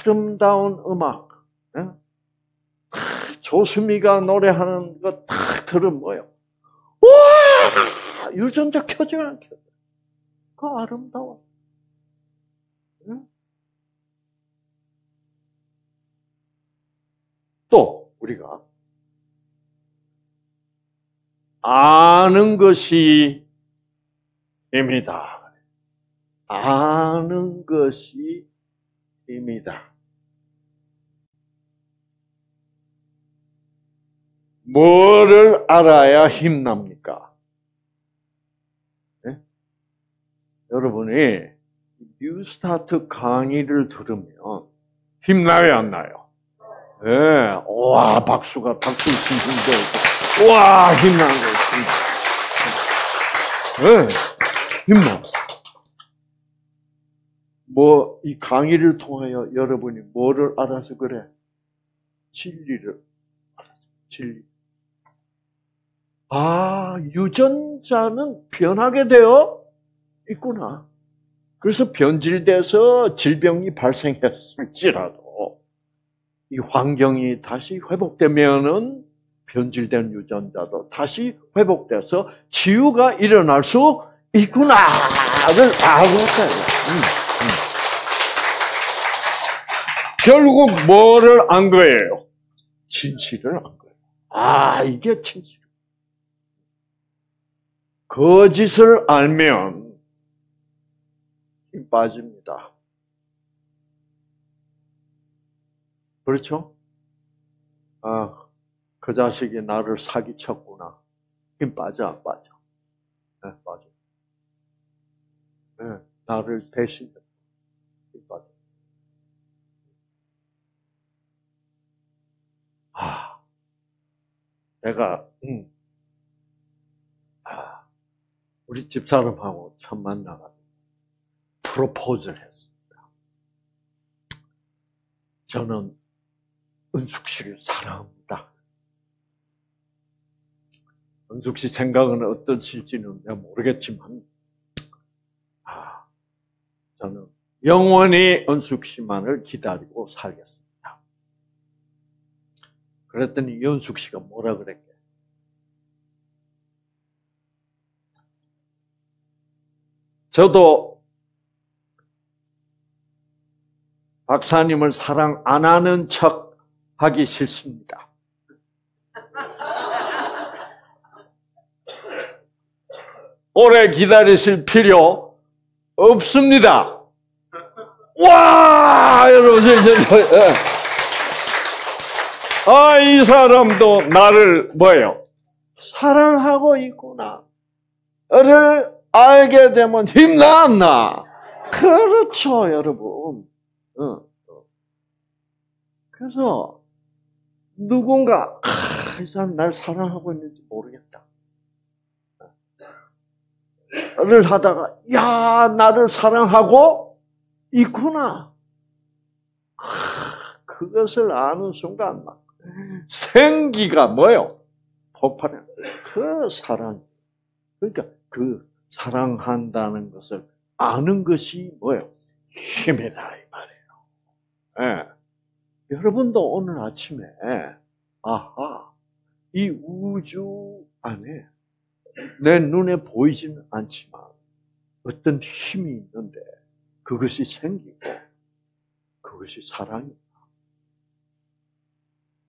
아름다운 음악. 네? 조수미가 노래하는 거 딱 들으면 뭐요? 와! 유전자 켜져 안 켜져? 그 아름다워. 또 우리가 아는 것이 힘이다. 아는 것이 힘이다. 뭐를 알아야 힘납니까? 네? 여러분이 뉴스타트 강의를 들으면 힘나요, 안 나요? 네. 와, 박수가, 박수 치는데 와, 힘나는 거예요. 네, 힘나. 뭐, 이 강의를 통하여 여러분이 뭐를 알아서 그래? 진리를 진리. 아, 유전자는 변하게 되어 있구나. 그래서 변질돼서 질병이 발생했을지라도 이 환경이 다시 회복되면은 변질된 유전자도 다시 회복돼서 치유가 일어날 수 있구나를 알고 있어요. 음, 음. 결국 뭐를 안 거예요? 진실을 안 거예요. 아, 이게 진실. 거짓을 알면 힘 빠집니다. 그렇죠? 아, 그 자식이 나를 사기쳤구나. 힘 빠져, 안 빠져? 네, 빠져. 네, 나를 배신했 힘 빠져. 아, 내가, 음, 아, 우리 집사람하고 첫 만나가지고, 프로포즈를 했습니다. 저는 은숙 씨를 사랑합니다. 은숙 씨 생각은 어떠실지는 내가 모르겠지만, 아, 저는 영원히 은숙 씨만을 기다리고 살겠습니다. 그랬더니 연숙 씨가 뭐라 그랬게? 저도 박사님을 사랑 안 하는 척 하기 싫습니다. 오래 기다리실 필요 없습니다. 와, 여러분, 예. 아, 이 사람도 나를 뭐예요? 사랑하고 있구나. 를 알게 되면 힘나나? 그렇죠, 여러분. 어. 그래서 누군가 아, 이 사람 날 사랑하고 있는지 모르겠다. 를 하다가 야 나를 사랑하고 있구나. 아, 그것을 아는 순간 막 생기가 뭐요? 폭발해. 그 사랑. 그러니까 그 사랑한다는 것을 아는 것이 뭐요? 힘이다 이 말이에요. 예. 여러분도 오늘 아침에 아하 이 우주 안에 내 눈에 보이지는 않지만 어떤 힘이 있는데 그것이 생기고 그것이 사랑입니다.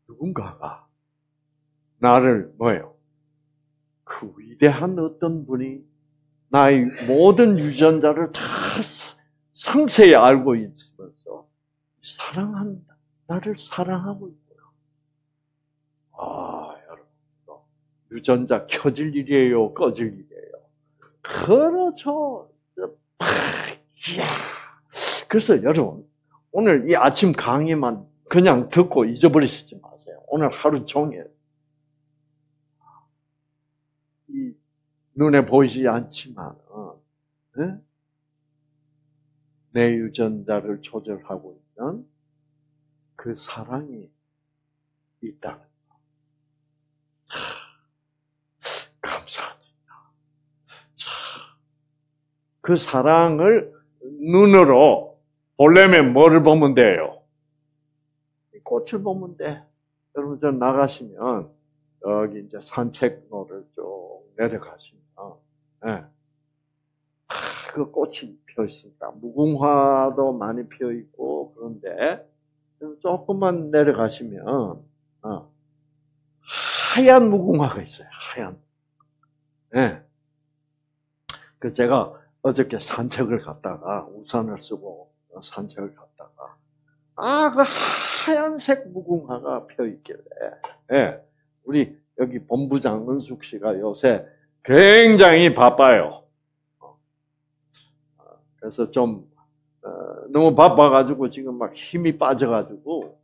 누군가가 나를 뭐예요? 그 위대한 어떤 분이 나의 모든 유전자를 다 상세히 알고 있으면서 사랑한다. 나를 사랑하고 있구 유전자 켜질 일이에요? 꺼질 일이에요? 그렇죠. 이야. 그래서 여러분, 오늘 이 아침 강의만 그냥 듣고 잊어버리시지 마세요. 오늘 하루 종일. 이 눈에 보이지 않지만, 어, 네? 내 유전자를 조절하고 있는 그 사랑이 있다는 것. 감사합니다. 그 사랑을 눈으로 보려면 뭐를 보면 돼요? 꽃을 보면 돼. 여러분, 저 나가시면, 여기 이제 산책로를 쭉 내려가시면, 네. 그 꽃이 펴 있습니다. 무궁화도 많이 펴 있고, 그런데, 조금만 내려가시면 어, 하얀 무궁화가 있어요. 하얀. 네. 그 제가 어저께 산책을 갔다가 우산을 쓰고 산책을 갔다가 아 그 하얀색 무궁화가 펴 있길래 네. 우리 여기 본부장 은숙 씨가 요새 굉장히 바빠요. 어. 그래서 좀 어, 너무 바빠가지고 지금 막 힘이 빠져가지고,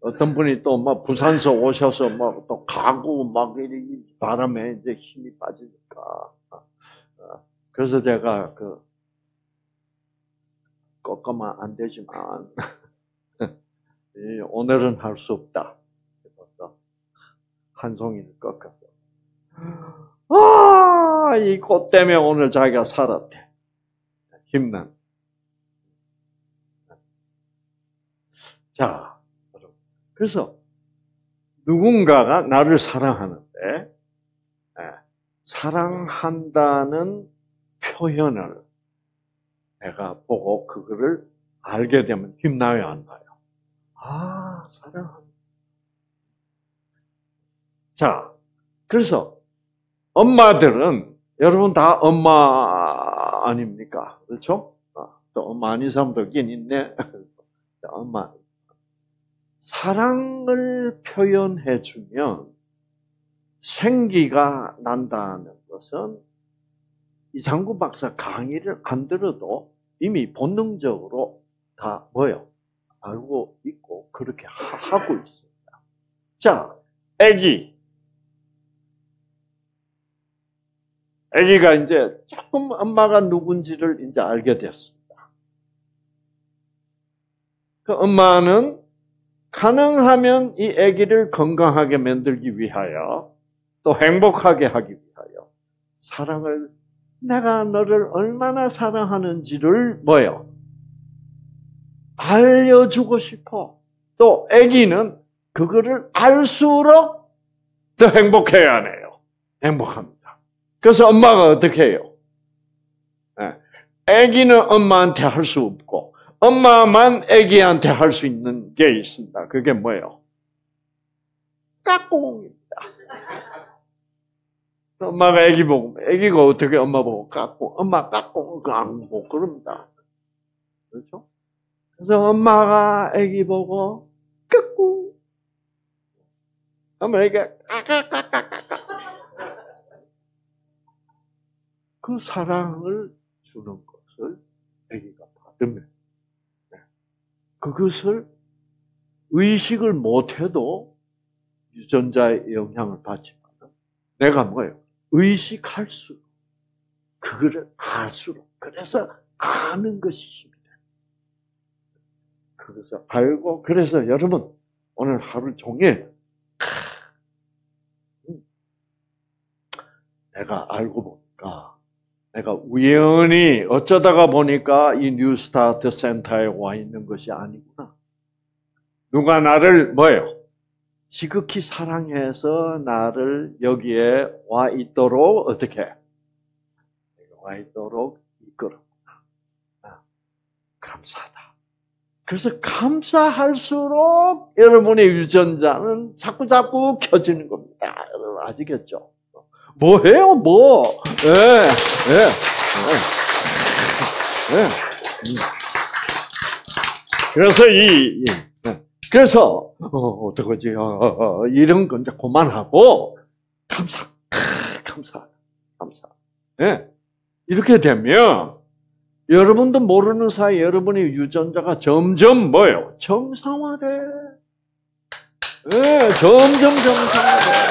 어, 떤 분이 또 막 부산서 오셔서 막 또 가고 막 이 바람에 이제 힘이 빠지니까. 어, 그래서 제가 그, 꺾으면 안 되지만, 오늘은 할 수 없다. 한 송이를 꺾었어. 아, 이 꽃 때문에 오늘 자기가 살았대. 힘난. 자, 그래서 누군가가 나를 사랑하는데 예, 사랑한다는 표현을 내가 보고 그거를 알게 되면 힘나요, 안 나요? 아, 사랑한다. 자, 그래서 엄마들은 여러분 다 엄마 아닙니까? 그렇죠? 아, 또 엄마 아닌 사람도 있긴 있네. 엄마. 사랑을 표현해 주면 생기가 난다는 것은 이상구 박사 강의를 안 들어도 이미 본능적으로 다 뭐요? 알고 있고 그렇게 하 고 있습니다. 자, 아기. 아기가 이제 조금 엄마가 누군지를 이제 알게 됐습니다. 그 엄마는 가능하면 이 아기를 건강하게 만들기 위하여 또 행복하게 하기 위하여 사랑을 내가 너를 얼마나 사랑하는지를 뭐요? 알려주고 싶어. 또 아기는 그거를 알수록 더 행복해야 하네요. 행복합니다. 그래서 엄마가 어떻게 해요? 아기는 예. 엄마한테 할 수 없고 엄마만 아기한테 할 수 있는 게 있습니다. 그게 뭐예요? 까꿍입니다. 엄마가 애기 보고, 애기가 어떻게 엄마 보고 깎고, 엄마 깎고, 깎고, 그럽니다. 그렇죠? 그래서 엄마가 애기 보고 깎고, 그러면 애기가 까까까까까까. 그 사랑을 주는 것을 애기가 받으면, 네. 그것을 의식을 못해도 유전자의 영향을 받지만, 내가 뭐예요? 의식할수록, 그거를 알수록, 그래서 아는 것이 힘이 돼. 그래서 알고, 그래서 여러분, 오늘 하루 종일, 음, 내가 알고 보니까, 내가 우연히 어쩌다가 보니까 이 뉴스타트 센터에 와 있는 것이 아니구나. 누가 나를 뭐예요? 지극히 사랑해서 나를 여기에 와 있도록 어떻게 와 있도록 이끌었구나. 아, 감사하다. 그래서 감사할수록 여러분의 유전자는 자꾸 자꾸 켜지는 겁니다. 여러분 아시겠죠? 뭐해요, 뭐? 예, 예, 예. 예. 그래서 이, 그래서 어, 어떡하지? 어, 어, 어, 이런 건 이제 그만하고 감사, 감사, 감사. 예. 이렇게 되면 여러분도 모르는 사이 여러분의 유전자가 점점 뭐요? 정상화돼. 예, 점점 정상화돼.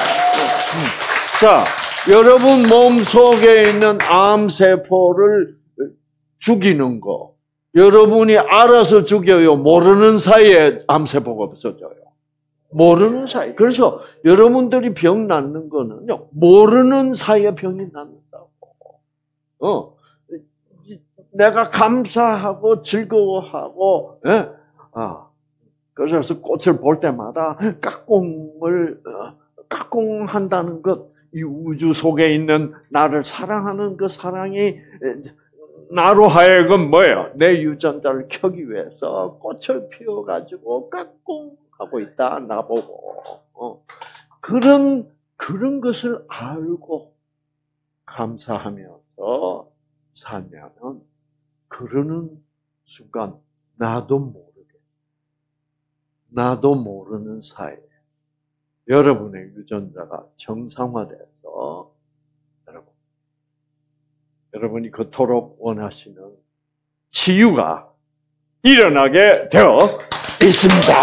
자, 여러분 몸 속에 있는 암 세포를 죽이는 거. 여러분이 알아서 죽여요. 모르는 사이에 암세포가 없어져요. 모르는 사이. 그래서 여러분들이 병 낫는 거는요, 모르는 사이에 병이 낫는다고. 어. 내가 감사하고 즐거워하고, 예? 아. 그래서 꽃을 볼 때마다 까꿍을, 어, 까꿍한다는 것, 이 우주 속에 있는 나를 사랑하는 그 사랑이 나로 하여금 뭐예요? 내 유전자를 켜기 위해서 꽃을 피워가지고 까꿍 하고 있다 나보고 어. 그런 그런 것을 알고 감사하면서 살면은 그러는 순간 나도 모르게 나도 모르는 사이에 여러분의 유전자가 정상화돼서 여러분이 그토록 원하시는 치유가 일어나게 되어 있습니다.